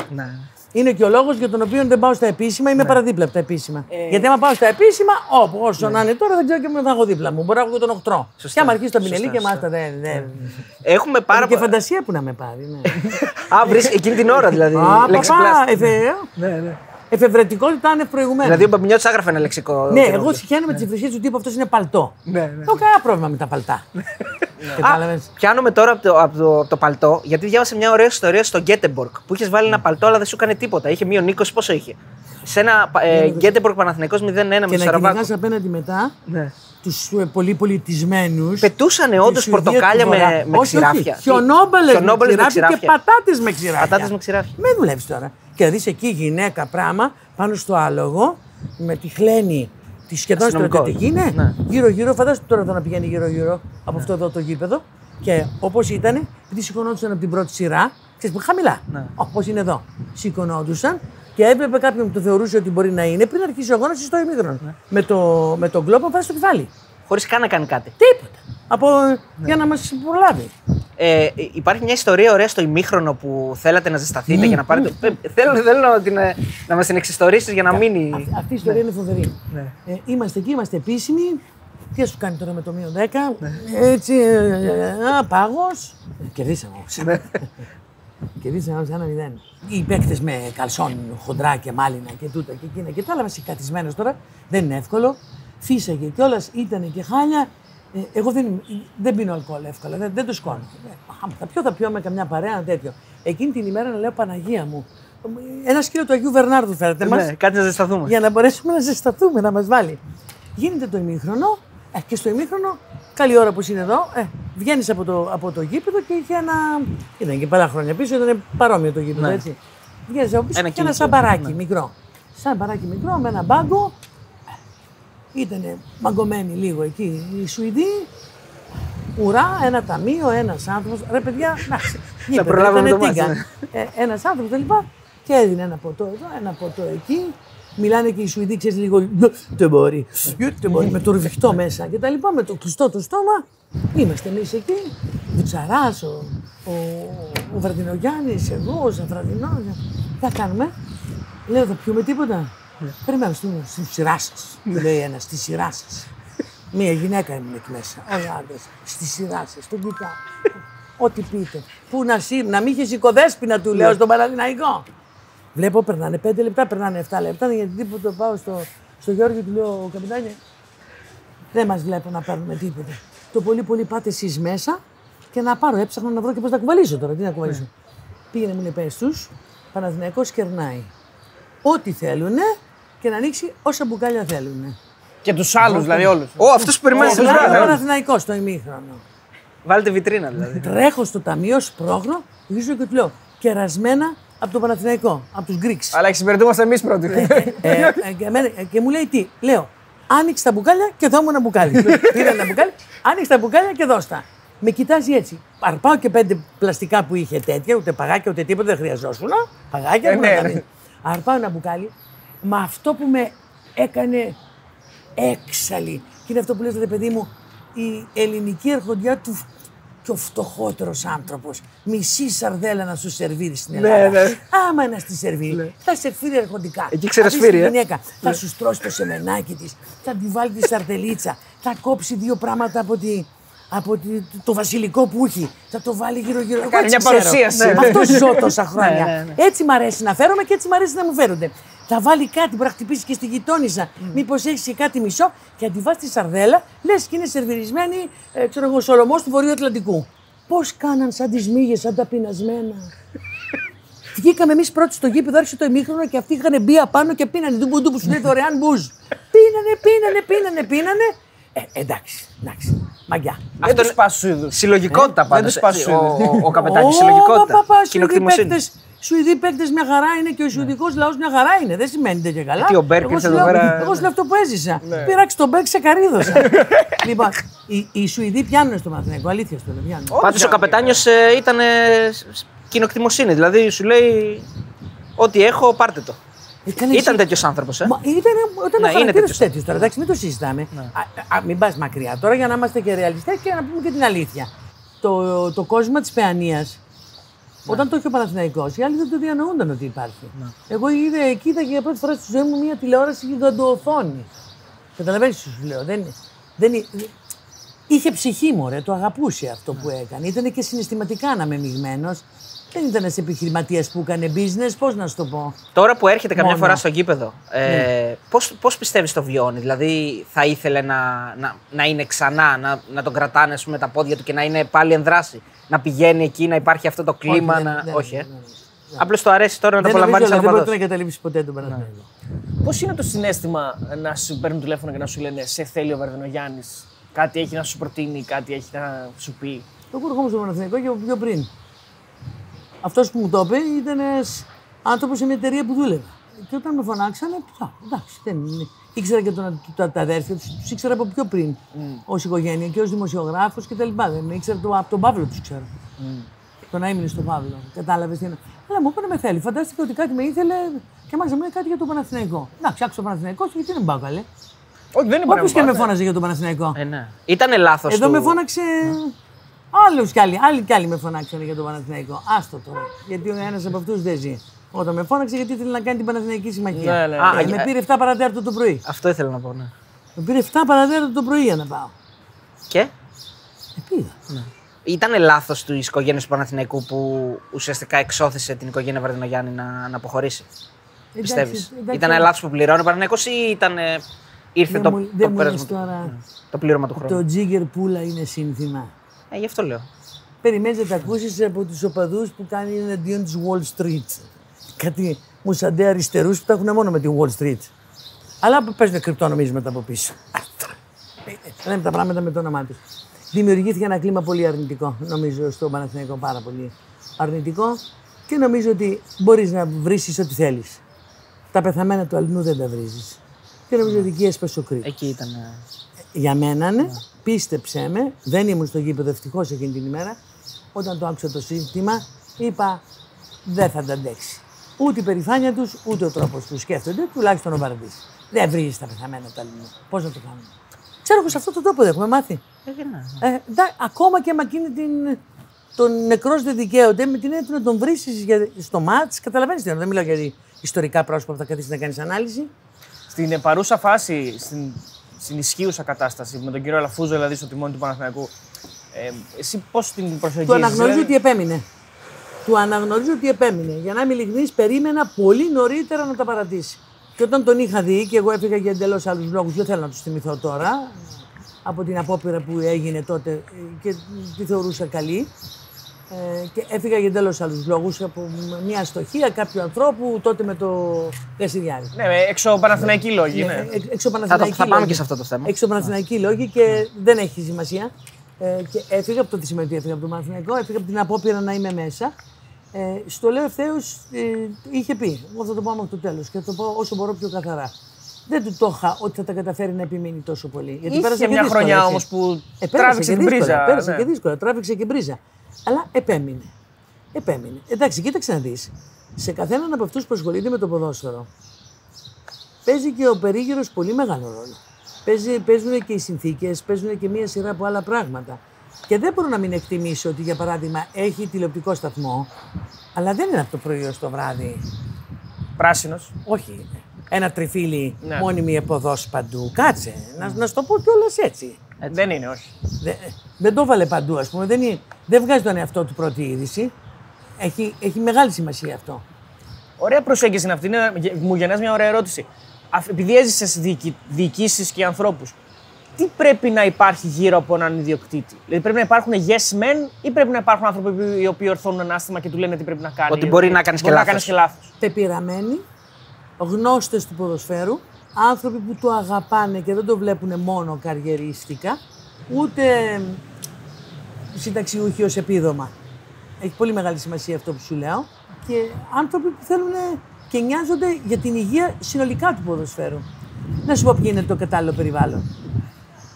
Ναι. Είναι και ο λόγος για τον οποίο δεν πάω στα επίσημα, είμαι παραδίπλα από τα επίσημα. Γιατί άμα πάω στα επίσημα, όπου όσο να είναι τώρα δεν ξέρω και με θα έχω δίπλα μου. Μπορεί να έχω και τον οχτρό. Και άμα αρχίσει τον Σωστά, πινελί και σωστά. μάστα δεν. δεν. Έχουμε πάρα Και πολλά. φαντασία που να με πάρει. Ναι. Α, βρει εκείνη την ώρα δηλαδή. Α, λεξιπλάστη. παπά, εφε, Ναι, ναι. Εφευρετικότητα είναι προηγουμένη. Δηλαδή ο Μπαμπινιώτης άγραφε ένα λεξικό. Ναι, καιρό. εγώ συχαίνω με τι ευαισθησίε του τύπου αυτός είναι παλτό. Ναι, ναι. Δεν έχω κανένα πρόβλημα με τα παλτά. Κατάλαβες; Πιάνομαι τώρα από το, από το, από το παλτό, γιατί διάβασα μια ωραία ιστορία στο Γκέτεμπορκ που είχες βάλει ένα παλτό, αλλά δεν σου έκανε τίποτα. Είχε μείον 20, πόσο είχε; Σε ένα ε, Γκέτεμπορκ Παναθηναϊκός 0-1 με Και το να Σαραβάκο. κυνηγάς απέναντι μετά Ναι. Τους πολύ πολιτισμένους. Πετούσανε όντως πορτοκάλια με, με ξηράφια. Χιονόμπαλες με Χιονόμπαλες με ξηράφια και ξηράφια. πατάτες με ξηράφια. Πατάτες με ξηράφια. Μην δουλεύεις τώρα. Και να δεις εκεί γυναίκα πράγμα πάνω στο άλογο με τη χλένη τη σχεδόν Αστυνομικός. στρατιωτική. Ναι, Ναι. γύρω-γύρω. Φαντάζομαι τώρα εδώ να πηγαίνει γύρω-γύρω από αυτό εδώ το γήπεδο. Και όπως ήταν, επειδή σηκωνόντουσαν από την πρώτη σειρά, ξέρεις που χαμηλά. Ναι. Όπως είναι εδώ. Σηκωνόντουσαν και έβλεπε κάποιον που το θεωρούσε ότι μπορεί να είναι πριν αρχίσει ο αγώνα στο ημίγρονο. Ναι. Με, το, με τον γκλόπ βάζει στο κεφάλι. Χωρί καν να κάνει κάτι. Τίποτα. Από, Ναι. Για να μα προλάβει. Ε, υπάρχει μια ιστορία ωραία στο ημίχρονο που θέλατε να ζεσταθείτε για να πάρετε. Ε, θέλω θέλω να, την, ε, να μα την εξιστορήσει για να μείνει. Αυτή, αυτή η ιστορία είναι φοβερή. Ναι. Ε, είμαστε εκεί, είμαστε επίσημοι. Τι θα σου κάνει τώρα με το μείον 10. Ναι. Έτσι, ε, ε, α, πάγος. Ε, Κερδίσαμε όμως. Ναι. Κερδίσαμε όμως ένα μηδέν. Οι παίκτες με καλσόν, χοντρά και μάλινα και τούτα και εκείνα και τα άλλα βασικατισμένος τώρα. Δεν είναι εύκολο. Φύσαγε κιόλας, ήταν και χάλια. Ε, εγώ δεν, δεν πίνω αλκοόλ εύκολα, δεν, δεν το σκόνω. Ε, α, θα πιω, θα πιω με καμιά παρέα, ένα τέτοιο. Εκείνη την ημέρα να λέω Παναγία μου. Ένα σκύλο του Αγίου Βερνάρδου φέρετε μας Ναι, κάτι να ζεσταθούμε. για να μπορέσουμε να ζεσταθούμε, να μας βάλει. Γίνεται το ημίχρονο ε, και στο ημίχρονο, καλή ώρα που είναι εδώ, ε, βγαίνεις από το, από το γήπεδο και είχε ένα. Ήταν και πολλά χρόνια πίσω, ήταν παρόμοιο το γήπεδο, Ναι. έτσι. Βγαίνεις από πίσω Ένα και ένα κινητό, σαμπαράκι ναι. μικρό. Σαν μπαράκι μικρό με ένα μπάγκο. Ήταν μαγκωμένοι λίγο εκεί οι Σουηδοί. Ουρά, ένα ταμείο, ένας άνθρωπος. Ρε παιδιά, εντάξει. γήπεδο, προλάβαμε ήτανε το μάτς, τίγκα. ναι. Ε, ένας άνθρωπος κλπ. Και έδινε ένα ποτό εδώ, ένα ποτό εκεί. Μιλάνε και οι Σουηδοί, ξέρεις λίγο. Δεν μπορεί. Δεν μπορεί. με το ρουφιχτό μέσα και τα λοιπά, με το κλειστό το στόμα. Είμαστε εμείς εκεί. Βουτσαρά, ο, ο, ο Βραδινογιάννης, εγώ, ο Ζαφραδινός. Τι θα κάνουμε. Λέω, θα πιούμε τίποτα. Περιμένουμε στην, στη σειρά σας. Λέει ένας, στη σειρά σας. Μία γυναίκα ήμουν εκεί μέσα. Αγάπη, στη σειρά σας. Τον κοιτάω. Ό,τι πείτε. Πού να, σύ, να μην είχε οικοδέσπινα του, λέω στον Παναδημαϊκό. Βλέπω, περνάνε 5 λεπτά, περνάνε 7 λεπτά. Γιατί τίποτα πάω στο, στο Γιώργο του λέω, καπιτάνια, δεν μας βλέπω να παίρνουμε τίποτα. Το πολύ πολύ πάτε εσείς μέσα και να πάρω. Έψαχνα να βρω και πώς να κουβαλήσω τώρα. Τι να κουβαλήσω. Πήγαινε μου πες τους, Παναθηναϊκός κερνάει. Ό,τι θέλουν και να ανοίξει όσα μπουκάλια θέλουν. Και τους άλλους, δηλαδή όλους. Ω, αυτό που περιμένεις Και να ο βγάλει. Παναθηναϊκός στο ημίχρονο. Βάλτε βιτρίνα δηλαδή. Τρέχω στο ταμείο, σπρώχνω, γυρίζω και του λέω κερασμένα από τον Παναθηναϊκό, από τους Γκρίξ. Αλλά εξυπηρετούμαστε εμείς πρώτοι. ε, ε, και, εμένα- ε, και μου λέει τι, λέω, άνοιξε τα μπουκάλια και δώ μου ένα μπουκάλι. Πήρα ένα μπουκάλι, άνοιξε τα μπουκάλια και δώστα. Με κοιτάζει έτσι. Αρπάω και πέντε πλαστικά που είχε τέτοια, ούτε παγάκια ούτε τίποτα δεν χρειαζόσουν. Παγάκια, Ε, πού ναι, να τα ναι. δίνω. Αρπάω ένα μπουκάλι, μα αυτό που με έκανε έξαλλη. Και είναι αυτό που λες ρε παιδί μου, η ελληνική αρχοντιά του και ο φτωχότερος άνθρωπος. Μισή σαρδέλα να σου σερβίρει στην Ελλάδα. Ναι, ναι. Άμα να στη σερβίρει, θα σε φύρει αρχοντικά. Εκεί ξέρεις Θα δεις φύρει, τη ε. γυναίκα, θα σου στρώσει το σεμενάκι της, θα τη βάλει τη σαρτελίτσα, θα κόψει δύο πράγματα από, τη, από τη- το βασιλικό που έχει, θα το βάλει γύρω-γύρω. Εγώ κάνει έτσι μια ξέρω. παρουσίαση. Ναι. Ναι. Αυτό ζω τόσα χρόνια. Ναι, ναι, ναι. Έτσι μ' αρέσει να φέρομαι και έτσι μ' αρέσει να μου φέρονται. Θα βάλει κάτι που να χτυπήσει και στη γειτόνισσα. Μήπως έχεις και κάτι μισό και αν τη βάζεις τη σαρδέλα, λες και είναι σερβιρισμένη, ε, ξέρω εγώ, Σολομός του Βορείου Ατλαντικού. Πώς κάναν σαν τις μύγες, σαν τα πεινασμένα. Βγήκαμε εμείς πρώτοι στο γήπεδο, άρχισε το ημίχρονο και αυτοί είχαν μπει απάνω και πίνανε ντουμπου ντουμπου σου λέει δωρεάν μπουζ. Πίνανε, πίνανε, πίνανε, πίνανε. Ε, εντάξει, εντάξει. Μαγιά. Δεν τους πας στους είδου. Συλλογικότητα Ε, πάντως. δεν τους πας στους Ο, είδους. ο, ο καπετάνη. Ω, Συλλογικότητα. πα, πα, Σουηδοί Κοινοκτημοσύνη. παίκτες- Σουηδοί παίκτε μια χαρά είναι και ο Σουηδικός λαός μια χαρά είναι. Δεν σημαίνει τέτοια καλά. Γιατί ο Μπέρκ Εγώ ήρθε σου εδώ λέω- πέρα- Εγώ σου λέω αυτό που έζησα. Πήραξε τον Μπέρκ σε καρύδωσα. λοιπόν, οι, οι Σουηδοί πιάνουν στο Μαθηναϊκό. Αλήθεια στο λέω. Πιάνουν. Πάντως ο καπετάνιος ήταν ε, σ- κοινοκτημοσύνη. Δηλαδή σου λέει Ό,τι έχω, πάρτε το. Έκανε Ήταν εσύ- τέτοιος άνθρωπος. Ε. Μα ήταν όταν Ναι, ο είναι χαρακτήρας τέτοιος. του τέτοιο τώρα, εντάξει, μην το συζητάμε. Α, α, μην πας μακριά τώρα για να είμαστε και ρεαλιστές και να πούμε και την αλήθεια. Το, το κόσμο της Παιανίας, όταν το είχε ο Παναθηναϊκός, οι άλλοι δεν το διανοούνταν ότι υπάρχει. Εγώ είδα, εκεί είδα για πρώτη φορά στη ζωή μου μια τηλεόραση γιγαντοοθόνη. Καταλαβαίνεις τι σου λέω. Δεν, δεν, είχε ψυχή μου, ρε, το αγαπούσε αυτό που έκανε. Ήταν και συναισθηματικά αναμεμειγμένο. Δεν ήταν ένας επιχειρηματίας που έκανε business, πώς να σου το πω. Τώρα που έρχεται καμιά Μόνο. φορά στο γήπεδο, ε, πώς, πώς πιστεύεις το βιώνει, δηλαδή θα ήθελε να, να, να είναι ξανά, να, να τον κρατάνε ας πούμε, τα πόδια του και να είναι πάλι εν δράση, να πηγαίνει εκεί, να υπάρχει αυτό το κλίμα, δεν- να... δεν- όχι ε. δεν- δεν- Απλώς το αρέσει τώρα να το Δεν νομίζω, απολαμβάνεις αλλά σαν δεν πρόκειται οπαδός. να εγκαταλείψει ποτέ τον Παναθηναϊκό. Πώς είναι το συνέστημα να σου παίρνουν τηλέφωνο και να σου λένε Σε θέλει ο Βαρδινογιάννης, κάτι έχει να σου προτείνει, κάτι έχει να σου πει. Εγώ ερχόμουν στο Παναθηναϊκό και από πιο πριν. Αυτός που μου το είπε ήταν ένας άνθρωπος σε μια εταιρεία που δούλευα. Και όταν με φωνάξανε, «Α, εντάξει, δεν είναι. Ήξερα και τον, τα, τα αδέρφια τους, τους ήξερα από πιο πριν ως οικογένεια και ως δημοσιογράφος κτλ. Δεν με ήξερα το, από τον Παύλο τους ξέρω. Τον έμεινε στον Παύλο. Κατάλαβες τι είναι. Αλλά μου είπανε με θέλει. Φαντάστηκα ότι κάτι με ήθελε και μάλιστα μου λέει κάτι για τον Παναθηναϊκό. Εντάξει, άκουσα τον Παναθηναϊκό και γιατί δεν πάω καλέ. Όχι, δεν είναι Όποιος και με παρέμβαση. φώναζε για τον Παναθηναϊκό. Ε, ναι. Ήτανε λάθος Εδώ του... με φώναξε. Άλλου κι άλλοι, άλλοι κι άλλοι με φωνάξανε για τον Παναθηναϊκό. Άστο τώρα. Γιατί ένας από αυτούς δεν ζει. Όταν με φώναξε, γιατί ήθελε να κάνει την Παναθηναϊκή συμμαχία; Ναι, ναι, Ε, ναι. με πήρε 7 παρατέταρτο το πρωί. Αυτό ήθελα να πω, ναι. Με πήρε 7 παρατέταρτο το πρωί για να πάω. Και; Ε, πήγα. ήταν λάθος του η οικογένεια του Παναθηναϊκού που ουσιαστικά εξώθησε την οικογένεια Βαρδινογιάννη να, να αποχωρήσει; Εντάξει, Πιστεύεις; εντάξει, Ήταν λάθος που πληρώνει ο Παναθηναϊκός ή ήταν, ήρθε Δεν το, μου- το δεν μου πέρασμα λες του- τώρα. ναι, το πλήρωμα του χρόνου. Το τζίγκερ πούλα είναι σύνθημα. Ε, γι' αυτό λέω. Περιμένει να τα ακούσεις από τους οπαδούς που κάνει εναντίον της Wall Street. Κάτι μουσαντέ αριστερούς που τα έχουν μόνο με τη Wall Street. Αλλά παίζουν κρυπτονομίσματα από πίσω. Αυτά. Ε, Λέμε τα πράγματα με το όνομά τους. Δημιουργήθηκε ένα κλίμα πολύ αρνητικό, νομίζω, στο Παναθηναϊκό. Πάρα πολύ αρνητικό. Και νομίζω ότι μπορείς να βρεις ό,τι θέλεις. Τα πεθαμένα του αλληνού δεν τα βρίζεις. Και νομίζω ότι εκεί έσπασε ο κρίκο. Εκεί ήταν. ε, Για μένα, ναι, πίστεψέ με, δεν ήμουν στο γήπεδο ευτυχώς εκείνη την ημέρα. Όταν το άκουσα το σύστημα, είπα δεν θα τα αντέξει. Ούτε η περηφάνεια τους, ούτε ο τρόπος που σκέφτονται, τουλάχιστον ο Βαρδί. Δεν βρίζεις τα πεθαμένα του αλλού. Πώς να το κάνουμε. Ξέρω εγώ σε αυτόν τον τόπο δεν έχουμε μάθει. ε, ναι, ναι. Ε, εντά- ακόμα και με εκείνη την τον νεκρός δεν δικαίονται με την έννοια του να τον βρει στο μάτς. Καταλαβαίνεις τι εννοώ. Δεν μιλάω για ιστορικά πρόσωπα που θα καθίσει να κάνεις ανάλυση. Στην παρούσα φάση, στην, στην ισχύουσα κατάσταση, με τον κύριο Αλαφούζο δηλαδή στο τιμόνι του Παναθηναϊκού, ε, εσύ πώς την προσεγγίζεις. Του αναγνωρίζω δηλαδή; ότι επέμεινε. Του αναγνωρίζω ότι επέμεινε. Για να είμαι ειλικρινής, περίμενα πολύ νωρίτερα να τα παρατήσει. Και όταν τον είχα δει, και εγώ έφυγα για εντελώς άλλους λόγους, δεν θέλω να τους θυμηθώ τώρα, από την απόπειρα που έγινε τότε ε, και τη θεωρούσα καλή. Ε, και έφυγα για εντελώς άλλους λόγους από μια αστοχία κάποιου ανθρώπου τότε με το Γασιδιάρη. Ναι, εξω Παναθηναϊκοί λόγοι. Ναι. Ε, Έξω Θα, το, θα πάμε και σε αυτό το θέμα. Έξω Παναθηναϊκοί λόγοι και δεν έχει σημασία. Ε, και έφυγα από το τι σημαίνει ότι έφυγα από το Παναθηναϊκό, έφυγα από την απόπειρα να είμαι μέσα. Ε, στο λέω ευθέω, ε, είχε πει: Εγώ θα το πάω μέχρι το τέλος και θα το πω όσο μπορώ πιο καθαρά. Δεν του το είχα ότι θα τα καταφέρει να επιμείνει τόσο πολύ. Γιατί Είχε πέρασε και μια δύσκολα, χρονιά έτσι. όμως που Ε, πέρασε τράβηξε και την δύσκολα, πρίζα. Πέρασε ναι. και δύσκολα, τράβηξε και μπρίζα. Αλλά επέμεινε. Επέμεινε. Εντάξει, κοίταξε να δεις. Σε καθέναν από αυτούς που ασχολείται με το ποδόσφαιρο παίζει και ο περίγυρος πολύ μεγάλο ρόλο. Παίζει, παίζουν και οι συνθήκες, παίζουν και μία σειρά από άλλα πράγματα. Και δεν μπορώ να μην εκτιμήσω ότι, για παράδειγμα, έχει τηλεοπτικό σταθμό, αλλά δεν είναι αυτό το πρωί ως το βράδυ. Πράσινος. Όχι. Ένα τριφύλι Ναι. μόνιμη εποδός παντού. Κάτσε. Να, να σου το πω κιόλας έτσι. Δεν είναι, όχι. Δεν, δεν το έβαλε παντού, ας πούμε. Δεν, είναι- δεν βγάζει τον εαυτό του πρώτη είδηση. Έχει, έχει μεγάλη σημασία αυτό. Ωραία προσέγγιση είναι αυτή. Είναι, μου γεννάς μια ωραία ερώτηση. Αφ- Επειδή έζησες διοικήσεις και ανθρώπους, τι πρέπει να υπάρχει γύρω από έναν ιδιοκτήτη; Δηλαδή πρέπει να υπάρχουν yes men ή πρέπει να υπάρχουν άνθρωποι που- οι οποίοι ορθώνουν ένα άστημα και του λένε τι πρέπει να κάνει. Ότι μπορεί να κάνεις και Μπορεί να λάθος. κάνεις και λάθος. Πεπειραμένοι, γνώστες του ποδοσφαίρου, άνθρωποι που το αγαπάνε και δεν το βλέπουν μόνο καριερίστικα, ούτε συνταξιούχοι ως επίδομα. Έχει πολύ μεγάλη σημασία αυτό που σου λέω. Και άνθρωποι που θέλουν και νοιάζονται για την υγεία συνολικά του ποδοσφαίρου. Να σου πω ποιο είναι το κατάλληλο περιβάλλον.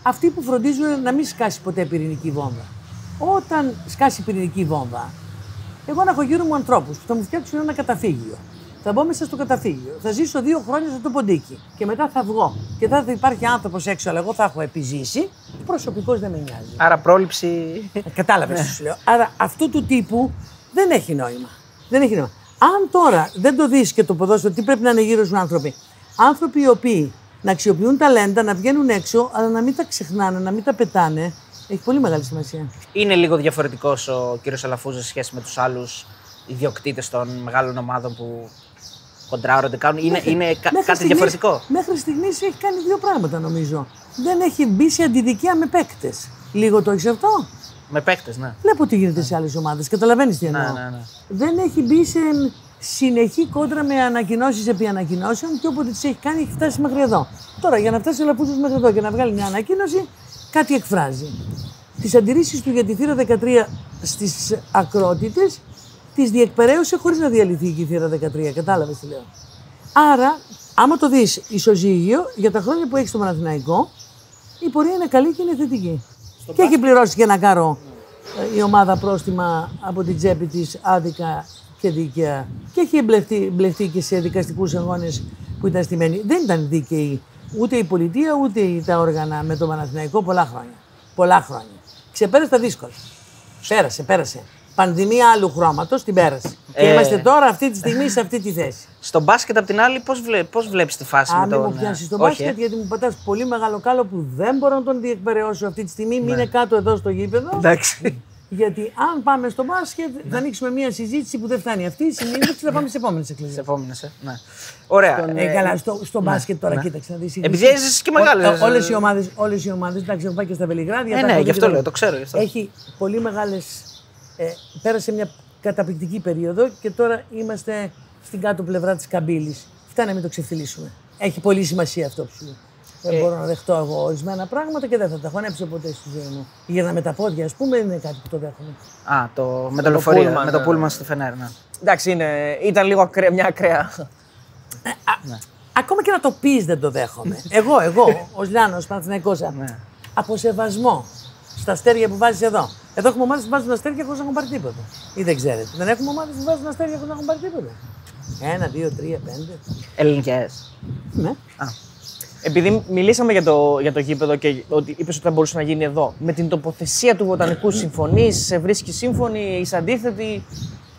Αυτοί που φροντίζουν να μην σκάσει ποτέ πυρηνική βόμβα. Όταν σκάσει πυρηνική βόμβα, εγώ να έχω γύρω μου ανθρώπους που θα μου φτιάξουν ένα καταφύγιο. Θα μπω μέσα στο καταφύγιο. Θα ζήσω δύο χρόνια στο ποντίκι. Και μετά θα βγω. Και θα υπάρχει άνθρωπος έξω, αλλά εγώ θα έχω επιζήσει. Προσωπικώς δεν με νοιάζει. Άρα πρόληψη. Κατάλαβες τι σου λέω. Άρα αυτού του τύπου δεν έχει νόημα. Δεν έχει νόημα. Αν τώρα δεν το δεις και το ποδόσφαιρο, τι πρέπει να είναι γύρω σου άνθρωποι; Άνθρωποι οι οποίοι να αξιοποιούν ταλέντα, να βγαίνουν έξω, αλλά να μην τα ξεχνάνε, να μην τα πετάνε. Έχει πολύ μεγάλη σημασία. Είναι λίγο διαφορετικός ο κύριος Αλαφούζο σε σχέση με τους άλλους ιδιοκτήτες των μεγάλων ομάδων που κοντράρονται, κάνουν. Είναι, είναι κα- Μέχρι κάτι στιγμής- διαφορετικό. Μέχρι στιγμής έχει κάνει δύο πράγματα νομίζω. Δεν έχει μπει σε αντιδικία με παίκτες. Λίγο το έχεις αυτό; Με παίκτες, ναι. Βλέπω τι γίνεται σε άλλες ομάδες. Καταλαβαίνεις τι εννοώ. Ναι, ναι, ναι. Δεν έχει μπει σε συνεχή κόντρα με ανακοινώσεις επί ανακοινώσεων και όποτε τις έχει κάνει έχει φτάσει μέχρι εδώ. Τώρα για να φτάσει ο Λαπούζος μέχρι εδώ και να βγάλει μια ανακοίνωση, κάτι εκφράζει. Τις αντιρρήσεις του για τη θύρα 13 στις ακρότητες τις διεκπαιρέωσε χωρίς να διαλυθεί και η θύρα 13. Κατάλαβες τι λέω. Άρα, άμα το δεις ισοζύγιο, για τα χρόνια που έχεις στο Παναθηναϊκό, η πορεία είναι καλή και είναι θετική. και έχει πληρώσει και ένα κάρο ε, η ομάδα πρόστιμα από την τσέπη της άδικα και δίκαια. Και έχει εμπλεχτεί, μπλεχτεί και σε δικαστικούς αγώνε που ήταν στημένοι. Δεν ήταν δίκαιοι ούτε η πολιτεία ούτε τα όργανα με το Παναθηναϊκό πολλά χρόνια. Πολλά χρόνια. Ξεπέρασε τα δύσκολα. Πέρασε, πέρασε. Πανδημία άλλου χρώματος την πέρασε. Και Ε. είμαστε τώρα αυτή τη στιγμή σε αυτή τη θέση. Στο μπάσκετ απ' την άλλη, πώς βλέ, πώς βλέπεις τη φάση Αν με μην τον. μου πιάσεις το ε, όχι, μπάσκετ, ε. γιατί μου πατάς πολύ μεγάλο κάλο που δεν μπορώ να τον διεκπαιρεώσω αυτή τη στιγμή. Ναι. Μείνε κάτω εδώ στο γήπεδο. Εντάξει. Γιατί αν πάμε στο μπάσκετ, θα ανοίξουμε μια συζήτηση που δεν φτάνει αυτή. Η συνείδηση θα πάμε σε επόμενες Σε εκκλησίες. επόμενες. Ναι. Ωραία. Ε, καλά, στο, στο μπάσκετ τώρα ναι. κοίταξε να δεις. Επειδή έζησες και μεγάλες, Όλες ε, οι ομάδες, όλες οι ομάδες, εντάξει, έχω πάει και στα Βελιγράδια. Ε, τα ναι, έχω γι' δει αυτό και λέω, τα- το ξέρω, γι' αυτό. Έχει πολύ μεγάλες. Ε, πέρασε μια καταπληκτική περίοδο και τώρα είμαστε στην κάτω πλευρά της καμπύλης. Φτάνει να μην το ξεφτυλίσουμε. Έχει πολύ σημασία αυτό που σου λέω. Δεν Ε, μπορώ να δεχτώ εγώ ορισμένα πράγματα και δεν θα τα χωνέψω ποτέ στη ζωή μου. Γύρνα με τα πόδια, ας πούμε, δεν είναι κάτι που το δέχομαι. Α, το, με το το λεωφορείο. πούλμαν, Με το ναι. πούλμαν στη Φενέρ. Ναι. Εντάξει, είναι, ήταν λίγο ακραία, μια ακραία. Ακόμα και να το πεις δεν το δέχομαι. εγώ, εγώ, ω Λιάνος, Παναθηναϊκός, Ναι. από σεβασμό στα αστέρια που βάζεις εδώ. Εδώ έχουμε ομάδες που βάζουν αστέρια χωρίς να έχουν πάρει τίποτα. Ή δεν ξέρετε. Δεν έχουμε ομάδες που βάζουν αστέρια χωρίς να έχουν πάρει τίποτα. Ένα, δύο, τρία, πέντε. Ελληνικές. Ναι. Α. Επειδή μιλήσαμε για το, για το γήπεδο και ότι είπες ότι θα μπορούσε να γίνει εδώ, με την τοποθεσία του Βοτανικού συμφωνείς, σε βρίσκεις σύμφωνη, είσαι αντίθετη;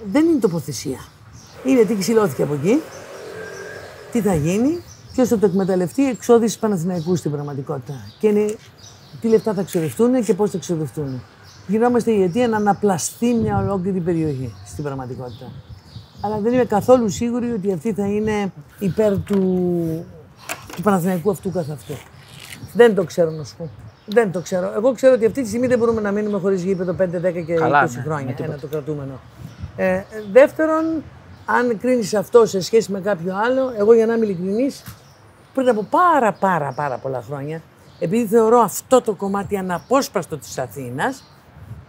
Δεν είναι τοποθεσία. Είναι τι ξυλώθηκε από εκεί, τι θα γίνει, ποιος θα το εκμεταλλευτεί, εξόδηση Παναθηναϊκού στην πραγματικότητα. Και είναι τι λεφτά θα ξοδευτούν και πώς θα ξοδευτούν. Γινόμαστε η αιτία να αναπλαστεί μια ολόκληρη περιοχή στην πραγματικότητα. Αλλά δεν είμαι καθόλου σίγουρη ότι αυτή θα είναι υπέρ του, του Παναθηναϊκού αυτού καθ' αυτού. Δεν το ξέρω να σου πω. Δεν το ξέρω. Εγώ ξέρω ότι αυτή τη στιγμή δεν μπορούμε να μείνουμε χωρίς γήπεδο 5, 10 και 20 Καλά, ναι, χρόνια. Ένα το κρατούμενο. Ε, δεύτερον, αν κρίνεις αυτό σε σχέση με κάποιο άλλο, εγώ για να είμαι ειλικρινής, πριν από πάρα πάρα πάρα πολλά χρόνια, επειδή θεωρώ αυτό το κομμάτι αναπόσπαστο της Αθήνας,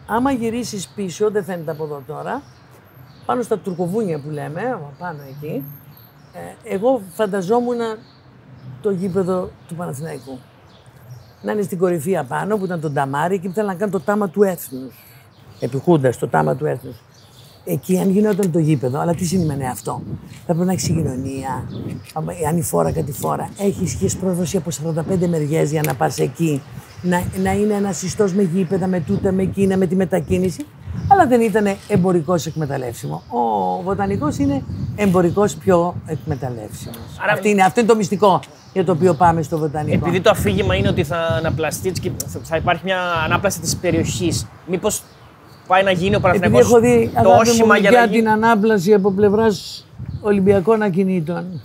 άμα γυρίσεις πίσω, δεν φαίνεται από εδώ τώρα, πάνω στα τουρκοβούνια που λέμε, πάνω εκεί, ε, εγώ φανταζόμουν το γήπεδο του Παναθηναϊκού. Να είναι στην κορυφή απάνω που ήταν το Νταμάρι και ήθελα να κάνω το τάμα του έθνους. Επιχούντας το τάμα του έθνους. Εκεί αν γινόταν το γήπεδο, αλλά τι σημαίνει αυτό; Θα πρέπει να έχει συγκοινωνία, ανηφόρα, κατηφόρα. Έχει σχέση πρόσβαση από 45 μεριές για να πας εκεί. Να, να είναι ένας ιστό με γήπεδα, με τούτα, με εκείνα, με τη μετακίνηση. Αλλά δεν ήταν εμπορικός εκμεταλλεύσιμο. Ο βοτανικός είναι εμπορικός πιο εκμεταλλεύσιμος. Άρα- Αυτή είναι, αυτό είναι το μυστικό για το οποίο πάμε στο βοτανικό. Επειδή το αφήγημα είναι ότι θα αναπλαστεί και θα- θα υπάρχει μια ανάπλαση της περιοχής, μήπως πάει να γίνει ο Επειδή Παναθηναϊκός έχω δει το αγάπη μου, όχημα για για να γίνει; την ανάπλαση από πλευράς Ολυμπιακών ακινήτων.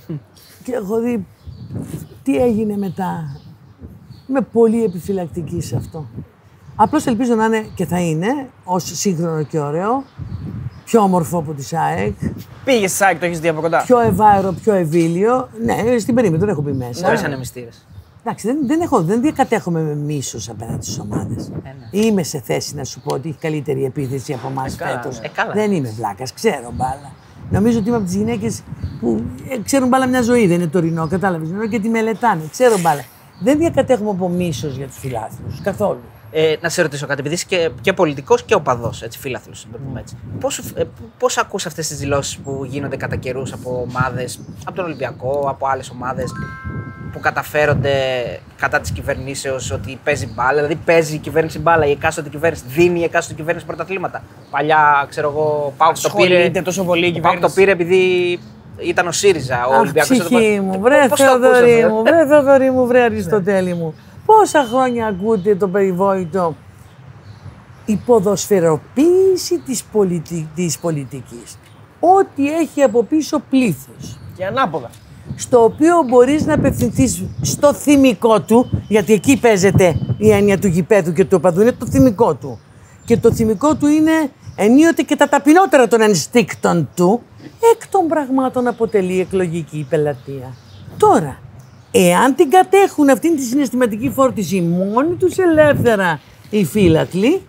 και έχω δει τι έγινε μετά. Είμαι πολύ επιφυλακτική σε αυτό. Απλώς ελπίζω να είναι και θα είναι ως σύγχρονο και ωραίο, πιο όμορφο από τη ΣΑΕΚ, Πήγε σάκι, το έχεις δει από κοντά. πιο ευάερο, πιο ευήλιο. Ναι, στην περίμετρο δεν έχω πει μέσα. Χωρί ανεμιστήρες. Εντάξει, δεν, δεν, έχω, δεν διακατέχομαι με μίσος απέναντι στις ομάδες. ναι. Είμαι σε θέση να σου πω ότι έχει καλύτερη επίθεση από εμάς καλά, φέτος. ε, καλά. δεν είμαι βλάκας, ξέρω μπάλα. Νομίζω ότι είμαι από τις γυναίκες που ε, ξέρουν μπάλα μια ζωή, δεν είναι τωρινό, κατάλαβες. Και τη μελετάνε, ξέρω μπάλα. Δεν διακατέχομαι από μίσος για τους φιλάθλους. Καθόλου. Ε, να σε ρωτήσω κάτι, επειδή είσαι και, και πολιτικός και οπαδός, έτσι, φίλαθλο, να το πούμε έτσι. Πώς, ε, πώς ακούς αυτές τις δηλώσεις που γίνονται κατά καιρούς από ομάδες, από τον Ολυμπιακό, από άλλες ομάδες που καταφέρονται κατά της κυβερνήσεως ότι παίζει μπάλα, δηλαδή παίζει η κυβέρνηση μπάλα, η εκάστοτε κυβέρνηση, δίνει η εκάστοτε κυβέρνηση πρωταθλήματα. Παλιά, ξέρω εγώ, Πάουκ το πήρε. Ασχολείται τόσο πολύ η ο Πάουκ το κυβέρνηση. πήρε επειδή ήταν ο ΣΥΡΙΖΑ, ο Αχ, Ολυμπιακός. ψυχή μου, βρε Πώς το ακούς Θεοδωρή αυτό, μου, ε; βρε Θεοδωρή μου, βρε Αριστοτέλη μου. Πόσα χρόνια ακούτε το περιβόητο; Η ποδοσφαιροποίηση της, πολιτι... της πολιτικής. Ό,τι έχει από πίσω πλήθος Και ανάποδα. στο οποίο μπορείς να απευθυνθείς στο θυμικό του, γιατί εκεί παίζεται η έννοια του γηπέδου και του οπαδού, είναι το θυμικό του. Και το θυμικό του είναι ενίοτε και τα ταπεινότερα των ενστίκτων του, εκ των πραγμάτων αποτελεί εκλογική πελατεία. Τώρα, εάν την κατέχουν αυτήν τη συναισθηματική φόρτιση μόνοι τους ελεύθερα οι φύλαθλοι,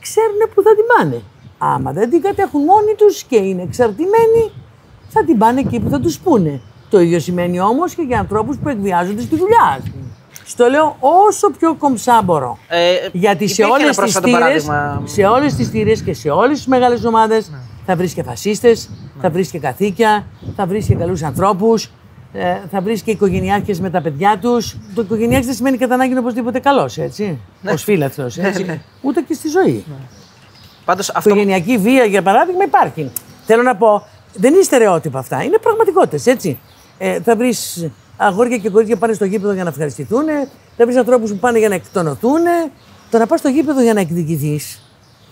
ξέρουν που θα την πάνε. Άμα δεν την κατέχουν μόνοι τους και είναι εξαρτημένοι, θα την πάνε εκεί που θα τους πούνε. Το ίδιο σημαίνει όμως και για ανθρώπους που εκβιάζονται στη δουλειά. Στο λέω όσο πιο κομψά μπορώ. Ε, Γιατί σε υπήρχε ένα όλες, τις πρόσφατο θύρες, παράδειγμα. σε όλες τις θύρες και σε όλες τις μεγάλες ομάδες θα βρεις και φασίστες, θα βρεις και καθήκια, θα βρεις και καλούς ανθρώπους, ε, θα βρεις και οικογενειάρχες με τα παιδιά τους. Το οικογενειάρχης δεν σημαίνει κατά ανάγκη οπωσδήποτε καλός, έτσι, ως φίλαθλος, έτσι. Ούτε και στη ζωή. Πάντως αυτό Οικογενειακή βία, για παράδειγμα, υπάρχει. Θέλω να πω, δεν είναι στερεότυπα αυτά, είναι πραγματικότητες, έτσι. Ε, θα βρεις αγόρια και κορίτσια που πάνε στο γήπεδο για να ευχαριστηθούν, θα βρεις ανθρώπους που πάνε για να εκτονωθούν. Το να πας στο γήπεδο για να εκδικηθείς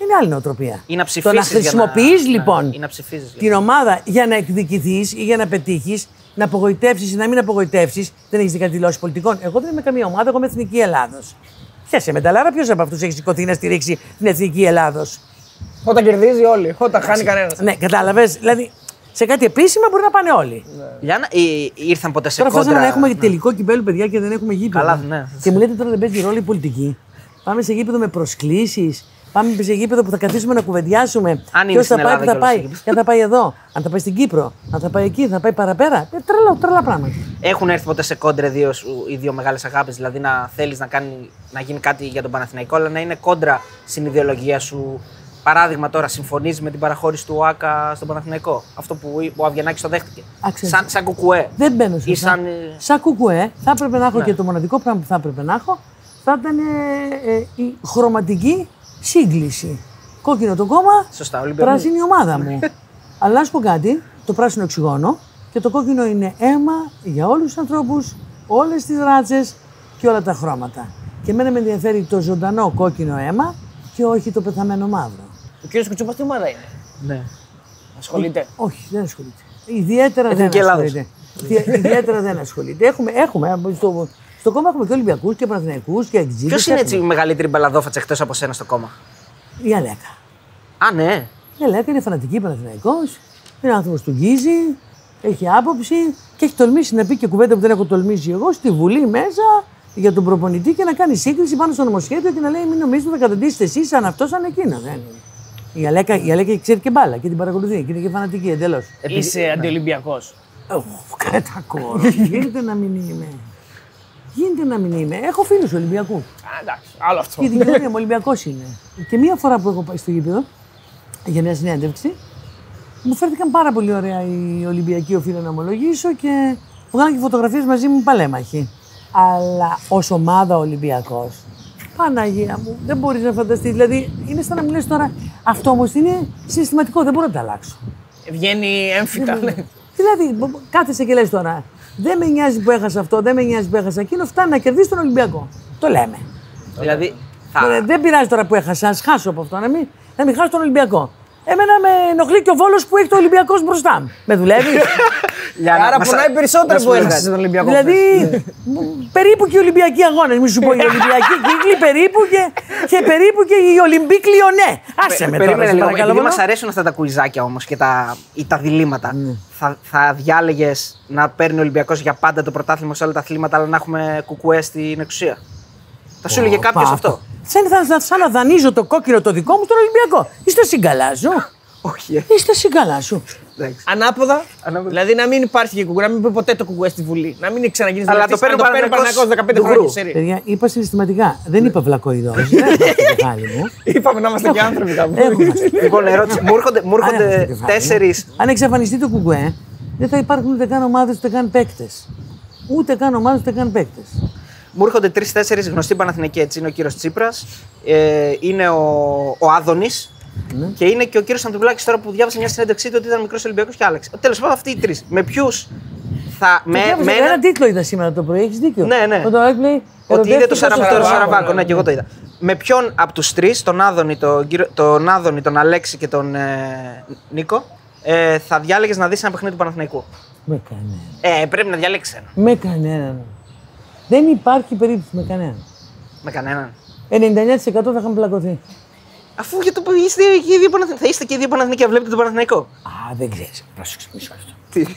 είναι άλλη νοοτροπία. Ή να Το να ψηφίσεις για να- χρησιμοποιείς ναι, λοιπόν ή να ψηφίσεις, την ομάδα για να εκδικηθείς ή για να πετύχεις, να απογοητεύσεις ή να μην απογοητεύσεις, δεν έχεις δει κάτι δηλώσεις πολιτικών. Εγώ δεν είμαι καμία ομάδα, εγώ είμαι Εθνική Ελλάδος. Πιάσε με τα λάρα, ποιος από αυτούς έχεις σηκωθεί να στηρίξει την Εθνική Ελλάδος; Όταν κερδίζει όλοι, όταν χάνει κανένας. Ναι, κατάλαβες. Δηλαδή, σε κάτι επίσημα μπορεί να πάνε όλοι. Λιάννα, ή- ήρθαν ποτέ σε Τώρα φτάσαμε κόντρα. να έχουμε τελικό κυπέλου, παιδιά, και δεν έχουμε γήπεδο. Καλά, ναι. Και μου λέτε τώρα δεν παίζει ρόλο η πολιτική. Πάμε σε γήπεδο με προσκλήσεις. Πάμε σε γήπεδο που θα καθίσουμε να κουβεντιάσουμε. Αν είναι Ποιος στην θα πάει, Ελλάδα που θα κιόλας πάει. το γήπεδο. Και αν θα πάει εδώ. Αν θα πάει στην Κύπρο. Αν θα πάει εκεί. Θα πάει παραπέρα. Ε, τρελά, τρελά πράγματα. Έχουν έρθει ποτέ σε κόντρα δύο, σου- οι δύο μεγάλες αγάπες, δηλαδή να θέλεις να, κάνει, να γίνει κάτι για τον Παναθηναϊκό, αλλά να είναι κόντρα στην ιδεολογία σου παράδειγμα τώρα, συμφωνείς με την παραχώρηση του ΟΑΚΑ στον Παναθηναϊκό; Αυτό που ο Αβγενάκης το δέχτηκε. Α, ξέρεις. σαν, σαν κουκουέ. Δεν μπαίνω σε Ή αυτά. σαν, ε, Σαν κουκουέ, θα έπρεπε να έχω Ναι. και το μοναδικό πράγμα που θα έπρεπε να έχω, θα ήταν ε, ε, η χρωματική σύγκληση. Κόκκινο το κόμμα, Σωστά, Ολυμπιακό. πράσινη η ομάδα μου. Αλλά να σου πω κάτι, το πράσινο οξυγόνο και το κόκκινο είναι αίμα για όλους τους ανθρώπους, όλες τις ράτσες και όλα τα χρώματα. Και εμένα με ενδιαφέρει το ζωντανό κόκκινο αίμα και όχι το πεθαμένο μαύρο. Ο κύριος Κουτσούπας τι ομάδα είναι; Ναι. Ασχολείται. Όχι, δεν ασχολείται. Ιδιαίτερα δεν Εθνική Ελλάδος. ασχολείται. Ιδι- Ιδιαίτερα δεν ασχολείται. Έχουμε, έχουμε ε, στο, στο κόμμα έχουμε και Ολυμπιακούς και Παναθηναϊκούς και Αγγλίδε. Ποιος είναι έτσι η μεγαλύτερη μπαλαδόφατσα εκτός από σένα στο κόμμα; Η Αλέκα. Α, ναι. Η Αλέκα είναι φανατική Παναθηναϊκός, είναι άνθρωπος του Γκίζη, έχει άποψη και έχει τολμήσει να πει και κουβέντα που δεν έχω τολμήσει εγώ στη Βουλή μέσα για τον προπονητή και να κάνει σύγκριση πάνω στο νομοσχέδιο και να λέει: Μην νομίζετε θα καταντήσετε εσείς σαν αυτός, σαν εκείνο. Δεν είναι. Η Αλέκα, η Αλέκα ξέρει και μπάλα και την παρακολουθεί και είναι και φανατική εντελώς. Είσαι αντιολυμπιακός. Κατακόρο. Γίνεται να μην είμαι. Γίνεται να μην είμαι. Έχω φίλους Ολυμπιακούς. Εντάξει, άλλο αυτό. Και η δικαιολογία μου Ολυμπιακός είναι. Και μία φορά που έχω πάει στο γήπεδο για μια συνέντευξη, μου φέρθηκαν πάρα πολύ ωραία οι Ολυμπιακοί, οφείλω να ομολογήσω και βγάλαν και φωτογραφίες μαζί μου παλέμαχοι. Αλλά ως ομάδα Ολυμπιακός, Παναγία μου, δεν μπορείς να φανταστείς. Δηλαδή, είναι σαν να μου λες τώρα, αυτό όμως είναι συστηματικό, δεν μπορώ να το αλλάξω. Βγαίνει έμφυτα. ναι. Δηλαδή, μπο- κάθεσαι και λες τώρα, δεν με νοιάζει που έχασα αυτό, δεν με νοιάζει που έχασα εκείνο, φτάνει να κερδίσει τον Ολυμπιακό. Το λέμε. Δηλαδή. Τώρα, Θα... δεν πειράζει τώρα που έχασα, ας χάσω από αυτό, να μην, να μην χάσω τον Ολυμπιακό. Εμένα με ενοχλεί και ο Βόλος που έχει το Ολυμπιακός μπροστά μου. Με δουλεύει; Για να- Άρα μας- πονάει να περισσότερο σου που πω έχασε κάτι. τον Ολυμπιακό. δηλαδή, μ, περίπου και οι Ολυμπιακοί αγώνες. Μην σου πω οι Ολυμπιακοί κύκλοι, περίπου και, και περίπου και οι Ολυμπίκοι Λιονέ. Άσε με τώρα, Περίμενε σε λίγο. παρακαλώ. Επειδή μόνο. μας αρέσουν αυτά τα κουιζάκια όμως και τα, ή τα διλήμματα, Ναι. θα, θα διάλεγες να παίρνει ο Ολυμπιακός για πάντα το πρωτάθλημα σε όλα τα αθλήματα, αλλά να έχουμε κουκουέ στην εξουσία; Θα σου έλεγε κάποιος Πα- αυτό. Σαν, σαν, σαν να δανείζω το κόκκινο το δικό μου στον Ολυμπιακό. Είστε συγκαλά σου. Όχι. ε. Είστε συγκαλά σου. Εντάξει. Ανάποδα. Ανάποδα. Δηλαδή να μην υπάρχει και κουκουρά, να μην πει ποτέ το κουκουέ στη Βουλή. Να μην ξαναγίνεις Αλλά το παίρνει ο Παναθηναϊκός 15 του χρόνια γρου. σερί. Παιδιά, είπα συναισθηματικά. Δεν είπα βλακοειδός. δεν έχω αυτό το κεφάλι μου. Είπαμε να είμαστε και άνθρωποι κάπου. Έχουμε. λοιπόν, ερώτηση. Μου έρχονται, μου Αν έχω έρχονται στο κεφάλι μου. τέσσερι. Αν εξαφανιστεί το κουκουέ, δεν θα υπάρχουν ούτε καν ομάδες ούτε καν παίκτες. Ούτε καν ομάδες ούτε καν παίκτες. Μου έρχονται τρει-τέσσερι γνωστοί Παναθηναϊκοί έτσι. Είναι ο κύριος Τσίπρας, ε, είναι ο, ο Άδωνης Ναι. και είναι και ο κύριος Αντουβλάκη τώρα που διάβασε μια συνέντευξή του ότι ήταν μικρός Ολυμπιακός και άλλαξε. Τέλος πάντων, αυτοί οι τρεις. Με ποιους θα. Με, Με, με ένα έναν- τίτλο είδα σήμερα το πρωί, έχεις δίκιο. Ναι, ναι. Όταν ο Άκη λέει. Ότι είδε το «Ερωτεύτηκα στον Σαραβάκο, το Σαραβάκο, Σαραβάκο, ναι, ναι, και εγώ το είδα. Με ποιον από τους τρεις, τον Άδωνη, τον, κύριο- τον Άδωνη, τον Αλέξη και τον ε, Νίκο, ε, θα διάλεγες να δεις ένα παιχνίδι του Παναθηναϊκού; Με κανέναν. Ε, πρέπει να διαλέξει ένα. Με κανέναν. Δεν υπάρχει περίπτωση με κανέναν. Με κανέναν. 99% θα είχαν πλακωθεί. Αφού για το που είστε και οι δύο Παναθηναϊκοί. Θα είστε και οι δύο Παναθηναϊκοί και βλέπετε τον Παναθηναϊκό. Α, δεν ξέρεις. Πρόσεξε μισό λεπτό. Τι;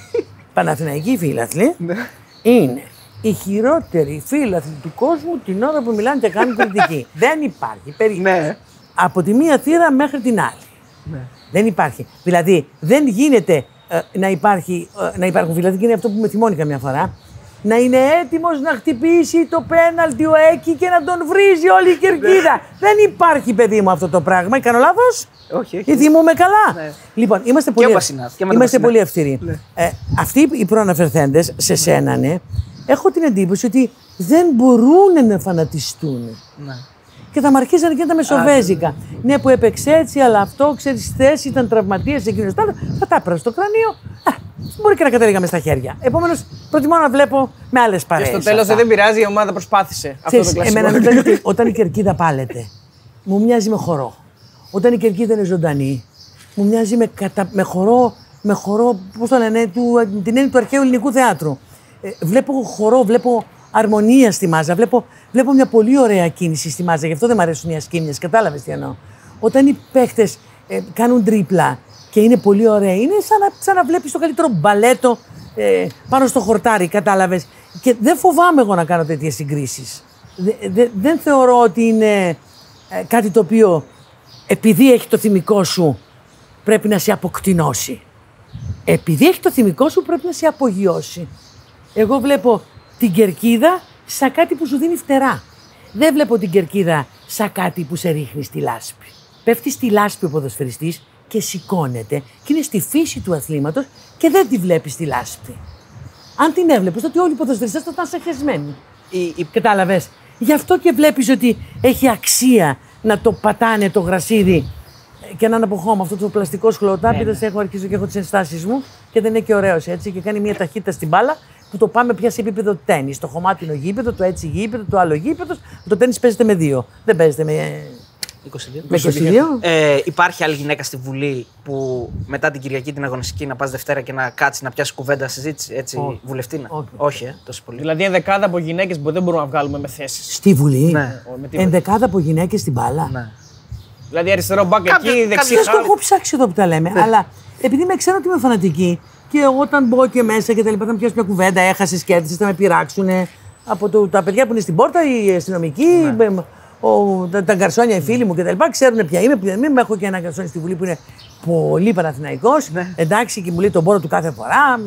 Παναθηναϊκοί φίλαθλοι Ναι. είναι οι χειρότεροι φίλαθλοι του κόσμου την ώρα που μιλάνε και κάνουν κριτική. δεν υπάρχει περίπτωση. Ναι. Από τη μία θύρα μέχρι την άλλη. Ναι. Δεν υπάρχει. Δηλαδή, δεν γίνεται ε, να, υπάρχει, ε, να υπάρχουν φίλαθλοι και είναι αυτό που με θυμώνει καμιά φορά. Να είναι έτοιμος να χτυπήσει το πέναλτι ο Έκη και να τον βρίζει όλη η κερκίδα. δεν υπάρχει, παιδί μου, αυτό το πράγμα. Κάνω λάθος; Όχι, όχι. Ή θυμούμε καλά. Ναι. Λοιπόν, είμαστε Και πολύ, ο Πασινάς, και με τον είμαστε Πασινά. πολύ αυστηροί. Ναι. Ε, αυτοί οι προαναφερθέντες σε σένα, ναι, έχω την εντύπωση ότι δεν μπορούν να φανατιστούν. Ναι. Και θα μ' αρχίσανε και τα μεσοβέζικα. Ναι, που έπαιξε έτσι, αλλά αυτό ξέρεις θέση, ήταν τραυματία εκείνος. Θα τα έπαιρνα στο κρανίο. Α, μπορεί και να κατέληγαμε στα χέρια. Επομένως, προτιμώ να βλέπω με άλλες Και παρέες. στο τέλο δεν πειράζει, η ομάδα προσπάθησε. Αυτό Ξέρεις, το κλασικό. εμένα όταν, η κερ- όταν η κερκίδα πάλεται, μου μοιάζει με χορό. Όταν η κερκίδα είναι ζωντανή, μου μοιάζει με, κατα... με χορό, με χορό πώς το λένε, του, την έννοια του αρχαίου ελληνικού θεάτρου. Ε, βλέπω χορό, βλέπω αρμονία στη μάζα, βλέπω, βλέπω μια πολύ ωραία κίνηση στη μάζα. Γι' αυτό δεν μου αρέσουν οι ασκήμιες, κατάλαβες τι εννοώ. Όταν οι παίχτες ε, κάνουν τρίπλα και είναι πολύ ωραία, είναι σαν να, σαν να βλέπεις το καλύτερο μπαλέτο ε, πάνω στο χορτάρι, κατάλαβες. Και δεν φοβάμαι εγώ να κάνω τέτοιες συγκρίσεις. Δε- δε- δεν θεωρώ ότι είναι ε, κάτι το οποίο επειδή έχει το θυμικό σου πρέπει να σε αποκτηνώσει. Επειδή έχει το θυμικό σου πρέπει να σε απογειώσει. Εγώ βλέπω την κερκίδα σαν κάτι που σου δίνει φτερά. Δεν βλέπω την κερκίδα σαν κάτι που σε ρίχνει στη λάσπη. πέφτει στη λάσπη ο ποδοσφαιριστής και σηκώνεται και είναι στη φύση του αθλήματος και δεν τη βλέπει στη λάσπη. Αν την έβλεπες, τότε όλοι οι ποδοσφαιριστές θα ήταν σεχεσμένοι. Η, η, Κατάλαβες; Γι' αυτό και βλέπεις ότι έχει αξία να το πατάνε το γρασίδι και να είναι από χώμα. Αυτό το πλαστικό σχολοτάπητα έχω αρχίσει και έχω τις ενστάσεις μου και δεν είναι και ωραίος έτσι. Και κάνει μια ταχύτητα στην μπάλα που το πάμε πια σε επίπεδο τέννη. Το χωμάτινο γήπεδος, το έτσι γήπεδο, το άλλο γήπεδος. Το τέννη παίζεται με δύο. Δεν παίζεται με. 22. Με 22. Ε, υπάρχει άλλη γυναίκα στη Βουλή που μετά την Κυριακή την αγωνιστική να πας Δευτέρα και να κάτσει να πιάσει κουβέντα συζήτηση, έτσι, Όχι. βουλευτήνα. Όχι. Όχι, ε, τόσο πολύ. Δηλαδή ενδεκάδα από γυναίκες που δεν μπορούμε να βγάλουμε με θέσεις. Στη Βουλή; Ναι. Με τίποτα. Ενδεκάδα από γυναίκες στην μπάλα; Ναι. Δηλαδή αριστερό μπακ Κάποιος- εκεί, δεξί Ξέρεις, το χάφ. έχω ψάξει εδώ που τα λέμε. Αλλά επειδή με ξέρω ότι είμαι φανατική και εγώ όταν μπω και μέσα και τα λοιπά, θα μου πιάσουν μια κουβέντα, έχασες, κέρδισες, θα με πειράξουν. Από το, τα παιδιά που είναι στην πόρτα, οι αστυνομικοί, με- ο, τα, τα γκαρσόνια, οι φίλοι μου κτλ. Ξέρουν ποια είμαι, ποια δεν είμαι. Έχω και ένα γκαρσόνι στη Βουλή που είναι πολύ Παναθηναϊκός. Εντάξει, και μου λέει τον πόρο του κάθε φορά.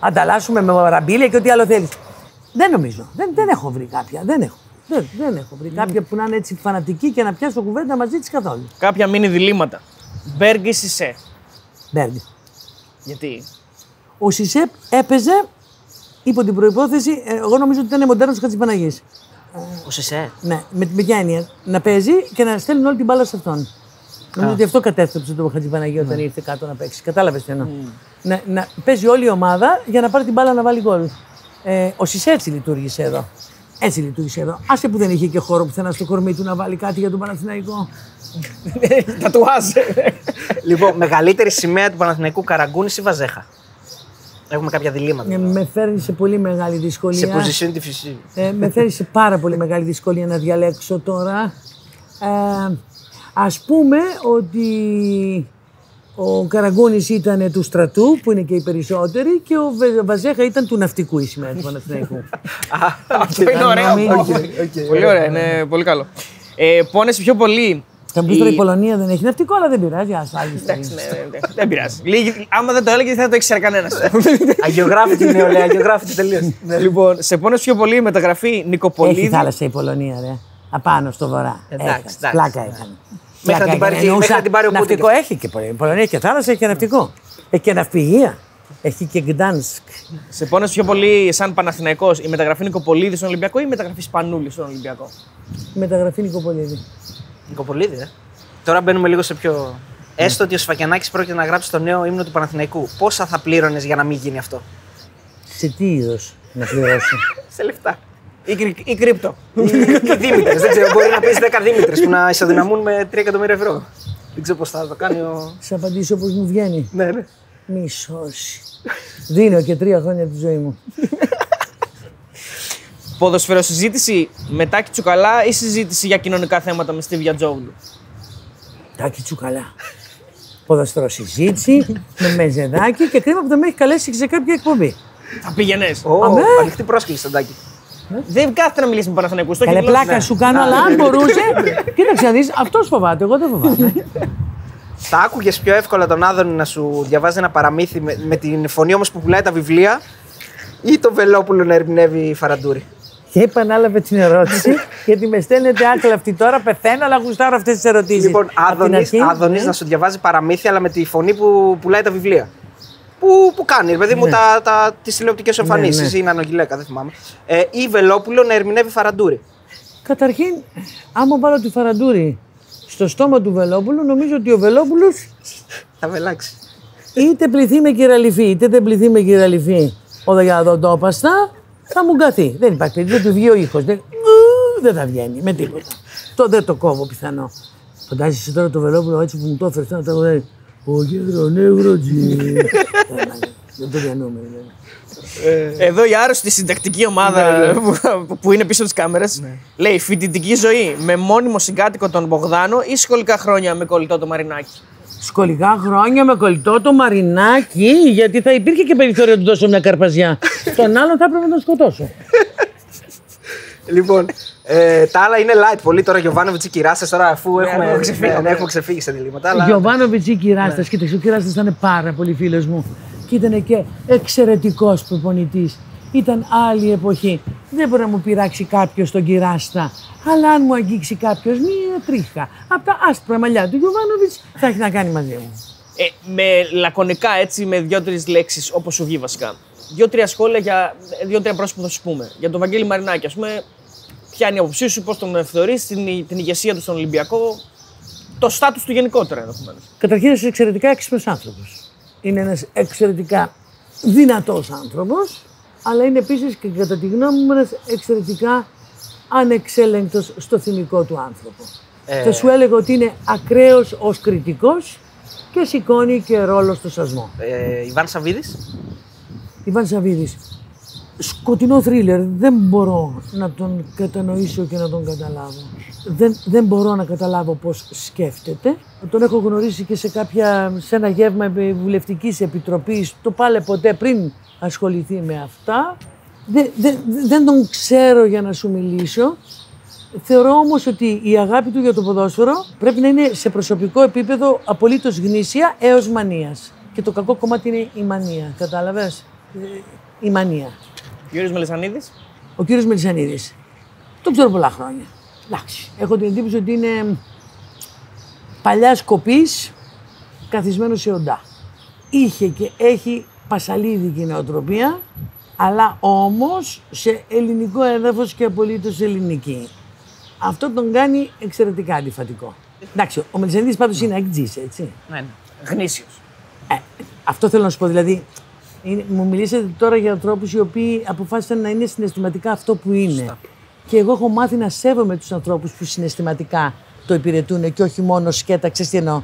Ανταλλάσσουμε με ραμπίλια και ό,τι άλλο θέλεις. Δεν νομίζω. Δεν, δεν έχω βρει κάποια. Δεν έχω. Δεν, δεν έχω βρει κάποια που να είναι έτσι φανατική και να πιάσω κουβέντα μαζί της καθόλου. Κάποια μίνι διλήμματα. Μπέργκ ή Σισε. Μπέρντι. Γιατί; Ο Σισέπ έπαιζε υπό την προπόθεση, εγώ νομίζω ότι ήταν μοντέρνος του Χατζηπαναγή. Ο Σισε. Ναι, με, με ποια έννοια; Να παίζει και να στέλνουν όλη την μπάλα σε αυτόν. Νομίζω ότι αυτό κατέστρεψε τον Χατζηπαναγή όταν ήρθε κάτω να παίξει. Κατάλαβες τι εννοώ. Να, να παίζει όλη η ομάδα για να πάρει την μπάλα να βάλει γκολ. Ε, ο Σισε έτσι λειτουργήσε εδώ. Έτσι λειτουργήσε εδώ. Άσε που δεν είχε και χώρο πουθενά στο κορμί του να βάλει κάτι για τον Παναθηναϊκό. Τατουάζ. λοιπόν, μεγαλύτερη σημαία του Παναθηναϊκού Καραγκούνης ή Βαζέχα; Έχουμε κάποια διλήμματα. Ε, με φέρνει σε πολύ μεγάλη Σε δυσκολία. position τη φυσική. Ε, με φέρει σε πάρα πολύ μεγάλη δυσκολία να διαλέξω τώρα. Ε, ας πούμε ότι ο Καραγκούνης ήταν του στρατού, που είναι και οι περισσότεροι, και ο Βε- Βαζέχα ήταν του ναυτικού η σημαία του Παναθηναϊκού. Αυτό είναι ωραίο. νομίζω. Πολύ ωραία, είναι πολύ καλό. Ε, πόνεσαι πιο πολύ. Θα μου πεις τώρα η η- Πολωνία δεν έχει ναυτικό, αλλά δεν πειράζει. Ας άλλη ιστορία. Εντάξει, ναι, ναι, ναι, δεν πειράζει. Λίγη- Άμα δεν το έλεγε, δεν θα το ήξερε κανένας. Αγιογράφητη νεολαία, αγιογράφητη τελείως. Λοιπόν, σε πόνεσαι πιο πολύ η μεταγραφή Έχει Νικοπολίδη. θάλασσα η Πολωνία, ρε. Απάνω στο βορρά. Εντάξει, Έκανε. εντάξει. Πλάκα έκανε. Μέχρι να την πάρει- έκανε. μέχρι να την πάρει ο Πούτιν Ναυτικό και έχει και πολύ. Η Πολωνία έχει και θάλασσα, έχει και ναυτικό. Έχει και ναυπηγεία. Έχει και Γκτάνσκ. Σε πόνεσαι πιο πολύ σαν Παναθηναϊκός η μεταγραφή Νικοπολίδη στον Ολυμπιακό ή η μεταγραφή Σπανούλης στον Ολυμπιακό; Μεταγραφή Νικοπολίδη. Νικοπολίδη, ε. Τώρα μπαίνουμε λίγο σε πιο. Έστω ότι ο Σφακιανάκης πρόκειται να γράψει το νέο ύμνο του Παναθηναϊκού. Πόσα θα πλήρωνες για να μην γίνει αυτό; Σε τι είδος να πληρώσω; Σε λεφτά. Ή, κρυ- ή κρύπτο. Ή Δήμητρε. Δεν ξέρω, μπορεί να πεις 10 Δήμητρε που να ισοδυναμούν με 3 εκατομμύρια ευρώ. Δεν ξέρω πώς θα το κάνει ο. Σε απαντήσω όπω μου βγαίνει. Ναι, ναι. Μη σώσει. Δίνω και τρία χρόνια από τη ζωή μου. Ποδοσφαιροσυζήτηση με Τάκη Τσουκαλά ή συζήτηση για κοινωνικά θέματα με Στίβια Τζόγλου; Τάκι τσουκαλά. Ποδοσφαιρό συζήτηση με μεζεδάκι και κρίμα που δεν με έχει καλέσει σε κάποια εκπομπή. Θα πήγαινες. Ω, Αμέ. ανοιχτή πρόσκληση στον Τάκη. Δεν κάθεται να μιλήσει με Παναθηναϊκούς. Το Καλέ έχει δηλώσει. πλάκα σου κάνω, αλλά αν μπορούσε. Κοίταξε να δεις, αυτός φοβάται. Εγώ δεν φοβάμαι. Θα άκουγες πιο εύκολα τον Άδωνη να σου διαβάζει ένα παραμύθι με, με την φωνή όμως που πουλάει τα βιβλία ή τον Βελόπουλο να ερμηνεύει Φαραντούρη; Και επανάλαβε την ερώτηση, γιατί με στέλνετε άκλαυτη τώρα. Πεθαίνω, αλλά γουστάρω αυτές τις ερωτήσεις. Λοιπόν, Άδωνης, Άδωνης να σου διαβάζει παραμύθια, αλλά με τη φωνή που πουλάει τα βιβλία. Που, που κάνει, ρε παιδί μου, τα, τα, τις τηλεοπτικές εμφανίσεις, ναι. ή Νανογιλέκα, δεν θυμάμαι. Ε, ή Βελόπουλο να ερμηνεύει Φαραντούρη. Καταρχήν, άμα βάλω τη φαραντούρη στο στόμα του Βελόπουλου, νομίζω ότι ο Βελόπουλος Θα βελάξει. είτε πληθεί με κυραλυφή, είτε δεν πληθεί με κυραλυφή οδοντόπαστα, θα μου γκαθεί. Δεν υπάρχει περίπτωση, δεν του βγει ο ήχος. Δεν, Ου, δεν θα βγαίνει με τίποτα. Το δεν το κόβω πιθανό. Φαντάζεσαι τώρα το Βελόπουλο έτσι που μου το έφερε να το λέει. Ο γέρο νεύρο τζι. Ε, μα, Δεν το διανύουμε. δηλαδή. Εδώ η άρρωστη συντακτική ομάδα που, που είναι πίσω από τις κάμερες λέει φοιτητική ζωή με μόνιμο συγκάτοικο τον Μπογδάνο ή σχολικά χρόνια με κολλητό το Μαρινάκι. Σκολικά χρόνια με κολλητό το μαρινάκι, γιατί θα υπήρχε και περιθώριο να του δώσω μια καρπαζιά. Τον άλλον θα έπρεπε να τον σκοτώσω. Λοιπόν, ε, τα άλλα είναι light πολύ τώρα. Γιωβάνοβιτς ή Κυράστες τώρα, αφού έχουμε, έχουμε ξεφύγει. ναι, ναι, έχουμε ξεφύγει σε διλήμματα. Αλλά... Γιωβάνοβιτς ή Κυράστα. Κοίταξε, ο Κυράστα ήταν πάρα πολύ φίλο μου και ήταν και εξαιρετικός προπονητής. Ήταν άλλη εποχή. Δεν μπορεί να μου πειράξει κάποιος τον κυράστα. Αλλά αν μου αγγίξει κάποιος μία τρίχα από τα άσπρα μαλλιά του Γιωβάνοβιτς, θα έχει να κάνει μαζί μου. Ε, με λακωνικά έτσι, με δύο-τρει λέξεις, όπως σου βγει βασικά. Δύο-τρία σχόλια για δύο-τρία πρόσωπα θα σου πούμε. Για τον Βαγγέλη Μαρινάκη, ας πούμε, ποια είναι η άποψή σου, πώς τον θεωρείς, την, την ηγεσία του στον Ολυμπιακό, το στάτους του γενικότερα ενδεχομένως. Καταρχήν είναι εξαιρετικά έξυπνος άνθρωπος. Είναι ένας εξαιρετικά δυνατός άνθρωπος, αλλά είναι επίσης και κατά τη γνώμη μου ένας εξαιρετικά ανεξέλεγκτος στο θυμικό του άνθρωπο. Ε. Θα σου έλεγα ότι είναι ακραίος ως κριτικός και σηκώνει και ρόλο στο σασμό. Ε, Ιβάν Σαββίδης. Ιβάν Σαββίδης. Σκοτεινό θρίλερ. Δεν μπορώ να τον κατανοήσω και να τον καταλάβω. Δεν, δεν μπορώ να καταλάβω πώς σκέφτεται. Τον έχω γνωρίσει και σε, κάποια, σε ένα γεύμα βουλευτικής επιτροπής. Το πάλε ποτέ πριν ασχοληθεί με αυτά. Δεν, δεν, δεν τον ξέρω για να σου μιλήσω. Θεωρώ όμως ότι η αγάπη του για το ποδόσφαιρο πρέπει να είναι σε προσωπικό επίπεδο απολύτως γνήσια έως μανίας. Και το κακό κομμάτι είναι η μανία. Κατάλαβες; Η μανία. Γιώργος Μελισανίδης. Ο κύριος Μελισανίδης, τον ξέρω πολλά χρόνια. Εντάξει, έχω την εντύπωση ότι είναι παλιά κοπής, καθισμένος σε οντά. Είχε και έχει πασαλίδικη νοοτροπία, αλλά όμως σε ελληνικό έδαφος και απολύτως ελληνική. Αυτό τον κάνει εξαιρετικά αντιφατικό. Εντάξει, ο Μελισανίδης πάντως είναι εκτζής, έτσι. Ναι, ναι. Γνήσιος. Ε, αυτό θέλω να σου πω. Δηλαδή, είναι, μου μιλήσατε τώρα για ανθρώπου οι οποίοι αποφάσισαν να είναι συναισθηματικά αυτό που είναι. Σωστά. Και εγώ έχω μάθει να σέβομαι τους ανθρώπους που συναισθηματικά το υπηρετούν και όχι μόνο σκέτα, ξέρεις τι εννοώ.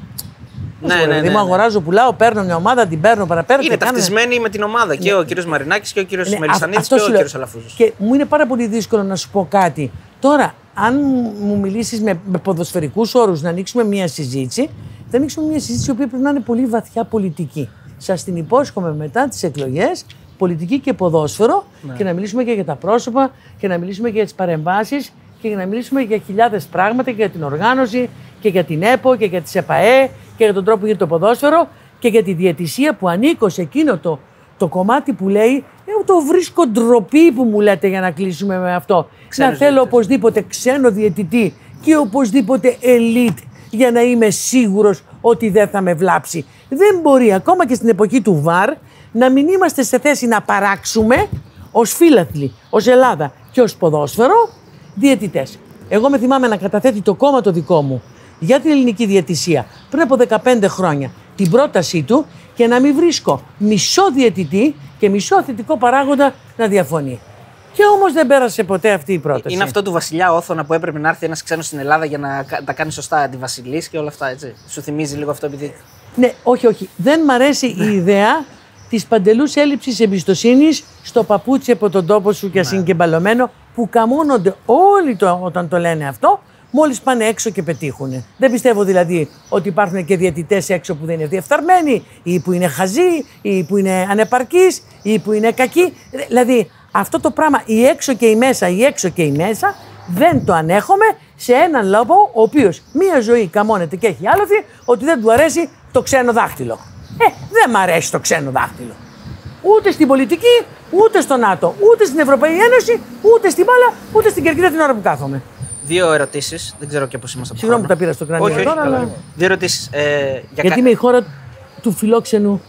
Ναι, ναι, Δηλαδή, ναι, μου ναι. αγοράζω, πουλάω, παίρνω μια ομάδα, την παίρνω, παραπέρνω. Είναι και κάνω- ταυτισμένοι με την ομάδα και ο κύριος Μαρινάκης και ο κύριος Ναι, Μελισανίδη αυ- αυτό και ο σου λέω. κύριος Αλαφούζος. Και μου είναι πάρα πολύ δύσκολο να σου πω κάτι. Τώρα, αν μου- μου μιλήσεις με, με ποδοσφαιρικούς όρους να ανοίξουμε μια συζήτηση, θα ανοίξουμε μια συζήτηση η οποία πρέπει να είναι πολύ βαθιά πολιτική. Σας την υπόσχομαι μετά τις εκλογές, πολιτική και ποδόσφαιρο, Ναι. και να μιλήσουμε και για τα πρόσωπα και να μιλήσουμε και για τις παρεμβάσεις και για να μιλήσουμε για χιλιάδες πράγματα και για την οργάνωση και για την ΕΠΟ και για τις ΕΠΑΕ και για τον τρόπο που γίνεται το ποδόσφαιρο και για τη διαιτησία που ανήκω σε εκείνο το, το κομμάτι που λέει Εγώ το βρίσκω ντροπή που μου λέτε για να κλείσουμε με αυτό. Ξένους να θέλω διαιτητές. οπωσδήποτε ξένο διαιτητή και οπωσδήποτε elite για να είμαι σίγουρος ότι δεν θα με βλάψει. Δεν μπορεί ακόμα και στην εποχή του ΒΑΡ να μην είμαστε σε θέση να παράξουμε ως φίλαθλοι, ως Ελλάδα και ως ποδόσφαιρο διαιτητές. Εγώ με θυμάμαι να καταθέτει το κόμμα το δικό μου για την ελληνική διαιτησία πριν από 15 χρόνια την πρότασή του και να μην βρίσκω μισό διαιτητή και μισό θετικό παράγοντα να διαφωνεί. Και όμως δεν πέρασε ποτέ αυτή η πρόταση. Είναι αυτό του Βασιλιά Όθωνα που έπρεπε να έρθει ένας ξένος στην Ελλάδα για να κα- τα κάνει σωστά τη Βασιλής και όλα αυτά, έτσι. Σου θυμίζει λίγο αυτό επειδή. Ναι, όχι, όχι. Δεν μ' αρέσει η ιδέα της παντελούς έλλειψης εμπιστοσύνης στο παπούτσι από τον τόπο σου και ασυγκεμπαλωμένο που καμώνονται όλοι το, όταν το λένε αυτό, μόλις πάνε έξω και πετύχουν. Δεν πιστεύω δηλαδή ότι υπάρχουν και διαιτητές έξω που δεν είναι διεφθαρμένοι ή που είναι χαζοί ή που είναι ανεπαρκείς ή που είναι κακοί. Δηλαδή αυτό το πράγμα η έξω και η μέσα, η έξω και η μέσα δεν το ανέχομαι σε έναν λόγο ο οποίος μία ζωή καμώνεται και έχει άλοθη ότι δεν του αρέσει το ξένο δάχτυλο. Ε, δεν μ' αρέσει το ξένο δάχτυλο. Ούτε στην πολιτική, ούτε στο ΝΑΤΟ, ούτε στην Ευρωπαϊκή Ένωση, ούτε στην μπάλα, ούτε στην κερκίδα την ώρα που κάθομαι. Δύο ερωτήσεις. Δεν ξέρω και πώς είμαστε από Συγγνώμη που χρόνο. τα πήρα στο κρανίο όχι, όχι, τώρα, καλά. αλλά- Δύο ερωτήσεις. Ε, για Γιατί κα- είμαι η χώρα του φιλόξενου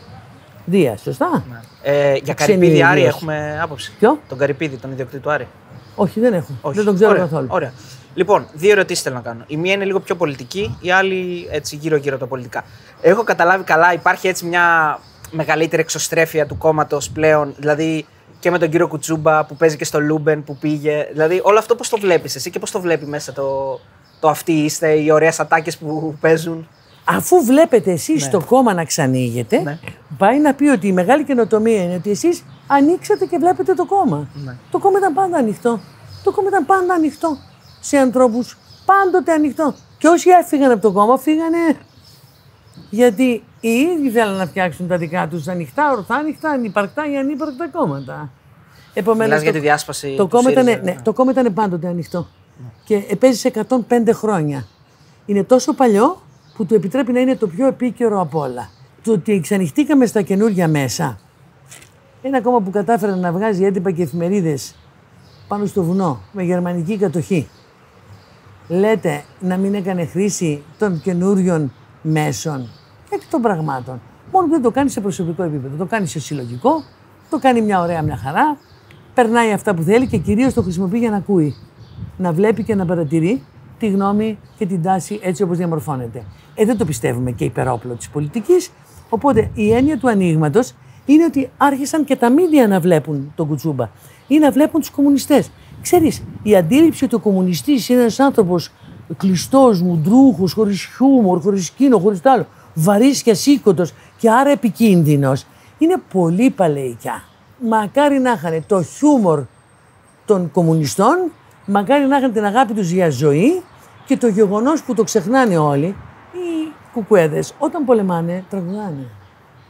Δίας, σωστά; ε, για ξένη Καρυπίδη Άρη ιδίως. έχουμε άποψη. Ποιο; Τον Καρυπίδη, τον ιδιοκτήτη του Άρη. Όχι, δεν έχω. Όχι. Δεν τον ξέρω Ωραία, καθόλου. Ωραία. Λοιπόν, δύο ερωτήσεις θέλω να κάνω. Η μία είναι λίγο πιο πολιτική, η άλλη έτσι γύρω-γύρω από τα πολιτικά. Έχω καταλάβει καλά, υπάρχει έτσι μια μεγαλύτερη εξωστρέφεια του κόμματος πλέον. Δηλαδή και με τον κύριο Κουτσούμπα που παίζει και στο Λούμπεν που πήγε. Δηλαδή όλο αυτό πώς το βλέπεις εσύ και πώς το βλέπει μέσα το, το αυτοί είστε, οι ωραίες ατάκες που παίζουν; Αφού βλέπετε εσείς το κόμμα να ξανοίγεται, Ναι. πάει να πει ότι η μεγάλη καινοτομία είναι ότι εσείς ανοίξατε και βλέπετε το κόμμα. Ναι. Το κόμμα ήταν πάντα ανοιχτό. Το κόμμα ήταν πάντα ανοιχτό σε ανθρώπους. Πάντοτε ανοιχτό. Και όσοι έφυγαν από το κόμμα, φύγανε γιατί οι ίδιοι θέλουν να φτιάξουν τα δικά τους ανοιχτά, ορθά, ανοιχτά, ανυπαρκτά ή ανύπαρκτα κόμματα. Επομένως, Μιλάς για το- τη διάσπαση Το του κόμμα, ήταν, ΣΥΡΙΖΑ, ναι, ναι. το κόμμα ήταν πάντοτε ανοιχτό. Και παίζει σε 105 χρόνια. Είναι τόσο παλιό που του επιτρέπει να είναι το πιο επίκαιρο από όλα. Το ότι ξανοιχτήκαμε στα καινούργια μέσα. Ένα κόμμα που κατάφερε να βγάζει έντυπα και εφημερίδες πάνω στο βουνό με γερμανική κατοχή. Λέτε να μην έκανε χρήση των καινούριων μέσων εκ των πραγμάτων. Μόνο που δεν το κάνει σε προσωπικό επίπεδο. Το κάνει σε συλλογικό, το κάνει μια ωραία μια χαρά, περνάει αυτά που θέλει και κυρίως το χρησιμοποιεί για να ακούει. Να βλέπει και να παρατηρεί τη γνώμη και την τάση έτσι όπως διαμορφώνεται. Ε, δεν το πιστεύουμε και υπερόπλο της πολιτικής. Οπότε η έννοια του ανοίγματος είναι ότι άρχισαν και τα μίντια να βλέπουν τον Κουτσούμπα ή να βλέπουν τους κομμουνιστές. Ξέρεις, η αντίληψη ότι ο κομμουνιστής είναι ένας άνθρωπος κλειστός, μουντρούχος, χωρίς χιούμορ, χωρίς κίνο, χωρίς τ' άλλο, βαρύς και ασήκωτο και άρα επικίνδυνος, είναι πολύ παλαιικιά. Μακάρι να είχαν το χιούμορ των κομμουνιστών, μακάρι να είχαν την αγάπη τους για ζωή και το γεγονός που το ξεχνάνε όλοι, οι κουκουέδες όταν πολεμάνε τραγουδάνε.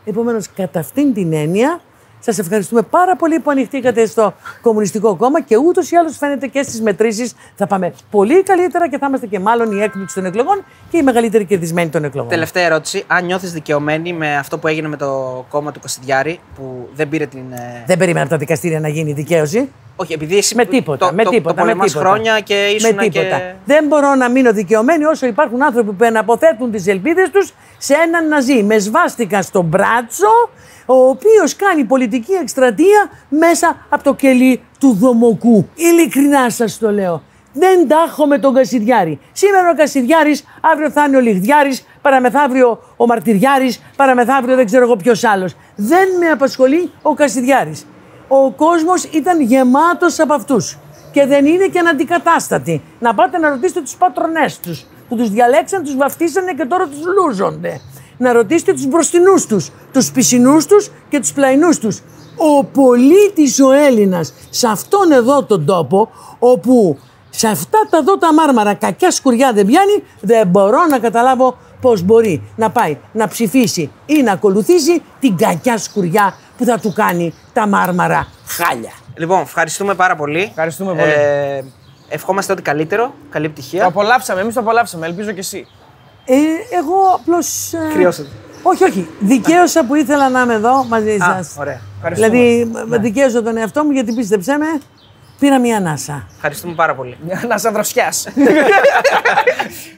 Επομένως, κατά αυτήν την έννοια, Σας ευχαριστούμε πάρα πολύ που ανοιχτήκατε στο Κομμουνιστικό Κόμμα και ούτως ή άλλως φαίνεται και στις μετρήσεις θα πάμε πολύ καλύτερα και θα είμαστε και μάλλον η έκπληξη των εκλογών και η μεγαλύτερη κερδισμένη των εκλογών. Τελευταία ερώτηση. Αν νιώθεις δικαιωμένη με αυτό που έγινε με το κόμμα του Κωσιδιάρη, που δεν πήρε την. ε, Δεν περίμενα από τα δικαστήρια να γίνει δικαίωση. Όχι, επειδή εσύ Με τίποτα. το, με το, τίποτα, το με πολεμάς τίποτα. χρόνια και ήσουν με τίποτα. και. Δεν μπορώ να μείνω δικαιωμένη όσο υπάρχουν άνθρωποι που εναποθέτουν τις ελπίδες τους σε έναν ναζί με σβάστηκα στο μπράτσο, ο οποίος κάνει πολιτική εκστρατεία μέσα από το κελί του δομοκού. Ειλικρινά σας το λέω. Δεν τάχω με τον Κασιδιάρη. Σήμερα ο Κασιδιάρης, αύριο θα είναι ο Λιγδιάρης, παραμεθαύριο ο Μαρτυριάρης, παραμεθαύριο δεν ξέρω εγώ ποιος άλλος. Δεν με απασχολεί ο Κασιδιάρης. Ο κόσμος ήταν γεμάτος από αυτούς. Και δεν είναι και αναντικατάστατοι. Να πάτε να ρωτήσετε τους πατρονές τους που τους διαλέξαν, τους βαφτίσανε και τώρα τους λούζονται. Να ρωτήσετε τους μπροστινούς τους, τους πισινούς τους και τους πλαϊνούς τους. Ο πολίτης ο Έλληνας σε αυτόν εδώ τον τόπο, όπου σε αυτά τα εδώ τα μάρμαρα κακιά σκουριά δεν πιάνει, δεν μπορώ να καταλάβω πώς μπορεί να πάει να ψηφίσει ή να ακολουθήσει την κακιά σκουριά που θα του κάνει τα μάρμαρα χάλια. Λοιπόν, ευχαριστούμε πάρα πολύ. Ευχαριστούμε πολύ. Ε, ευχόμαστε ό,τι καλύτερο. Καλή Το επιτυχία. απολαύσαμε, εμείς το απολαύσαμε. Ελπίζω και εσύ. Ε, εγώ απλώς... ε, Κρυώσατε. Όχι, όχι. Δικαίωσα που ήθελα να είμαι εδώ μαζί Α, σας. ωραία. Ευχαριστούμε. Δηλαδή, με δικαίωσα τον εαυτό μου γιατί πίστεψέ με, πήρα μία ανάσα. Ευχαριστούμε πάρα πολύ. Μια ανάσα δροσιάς.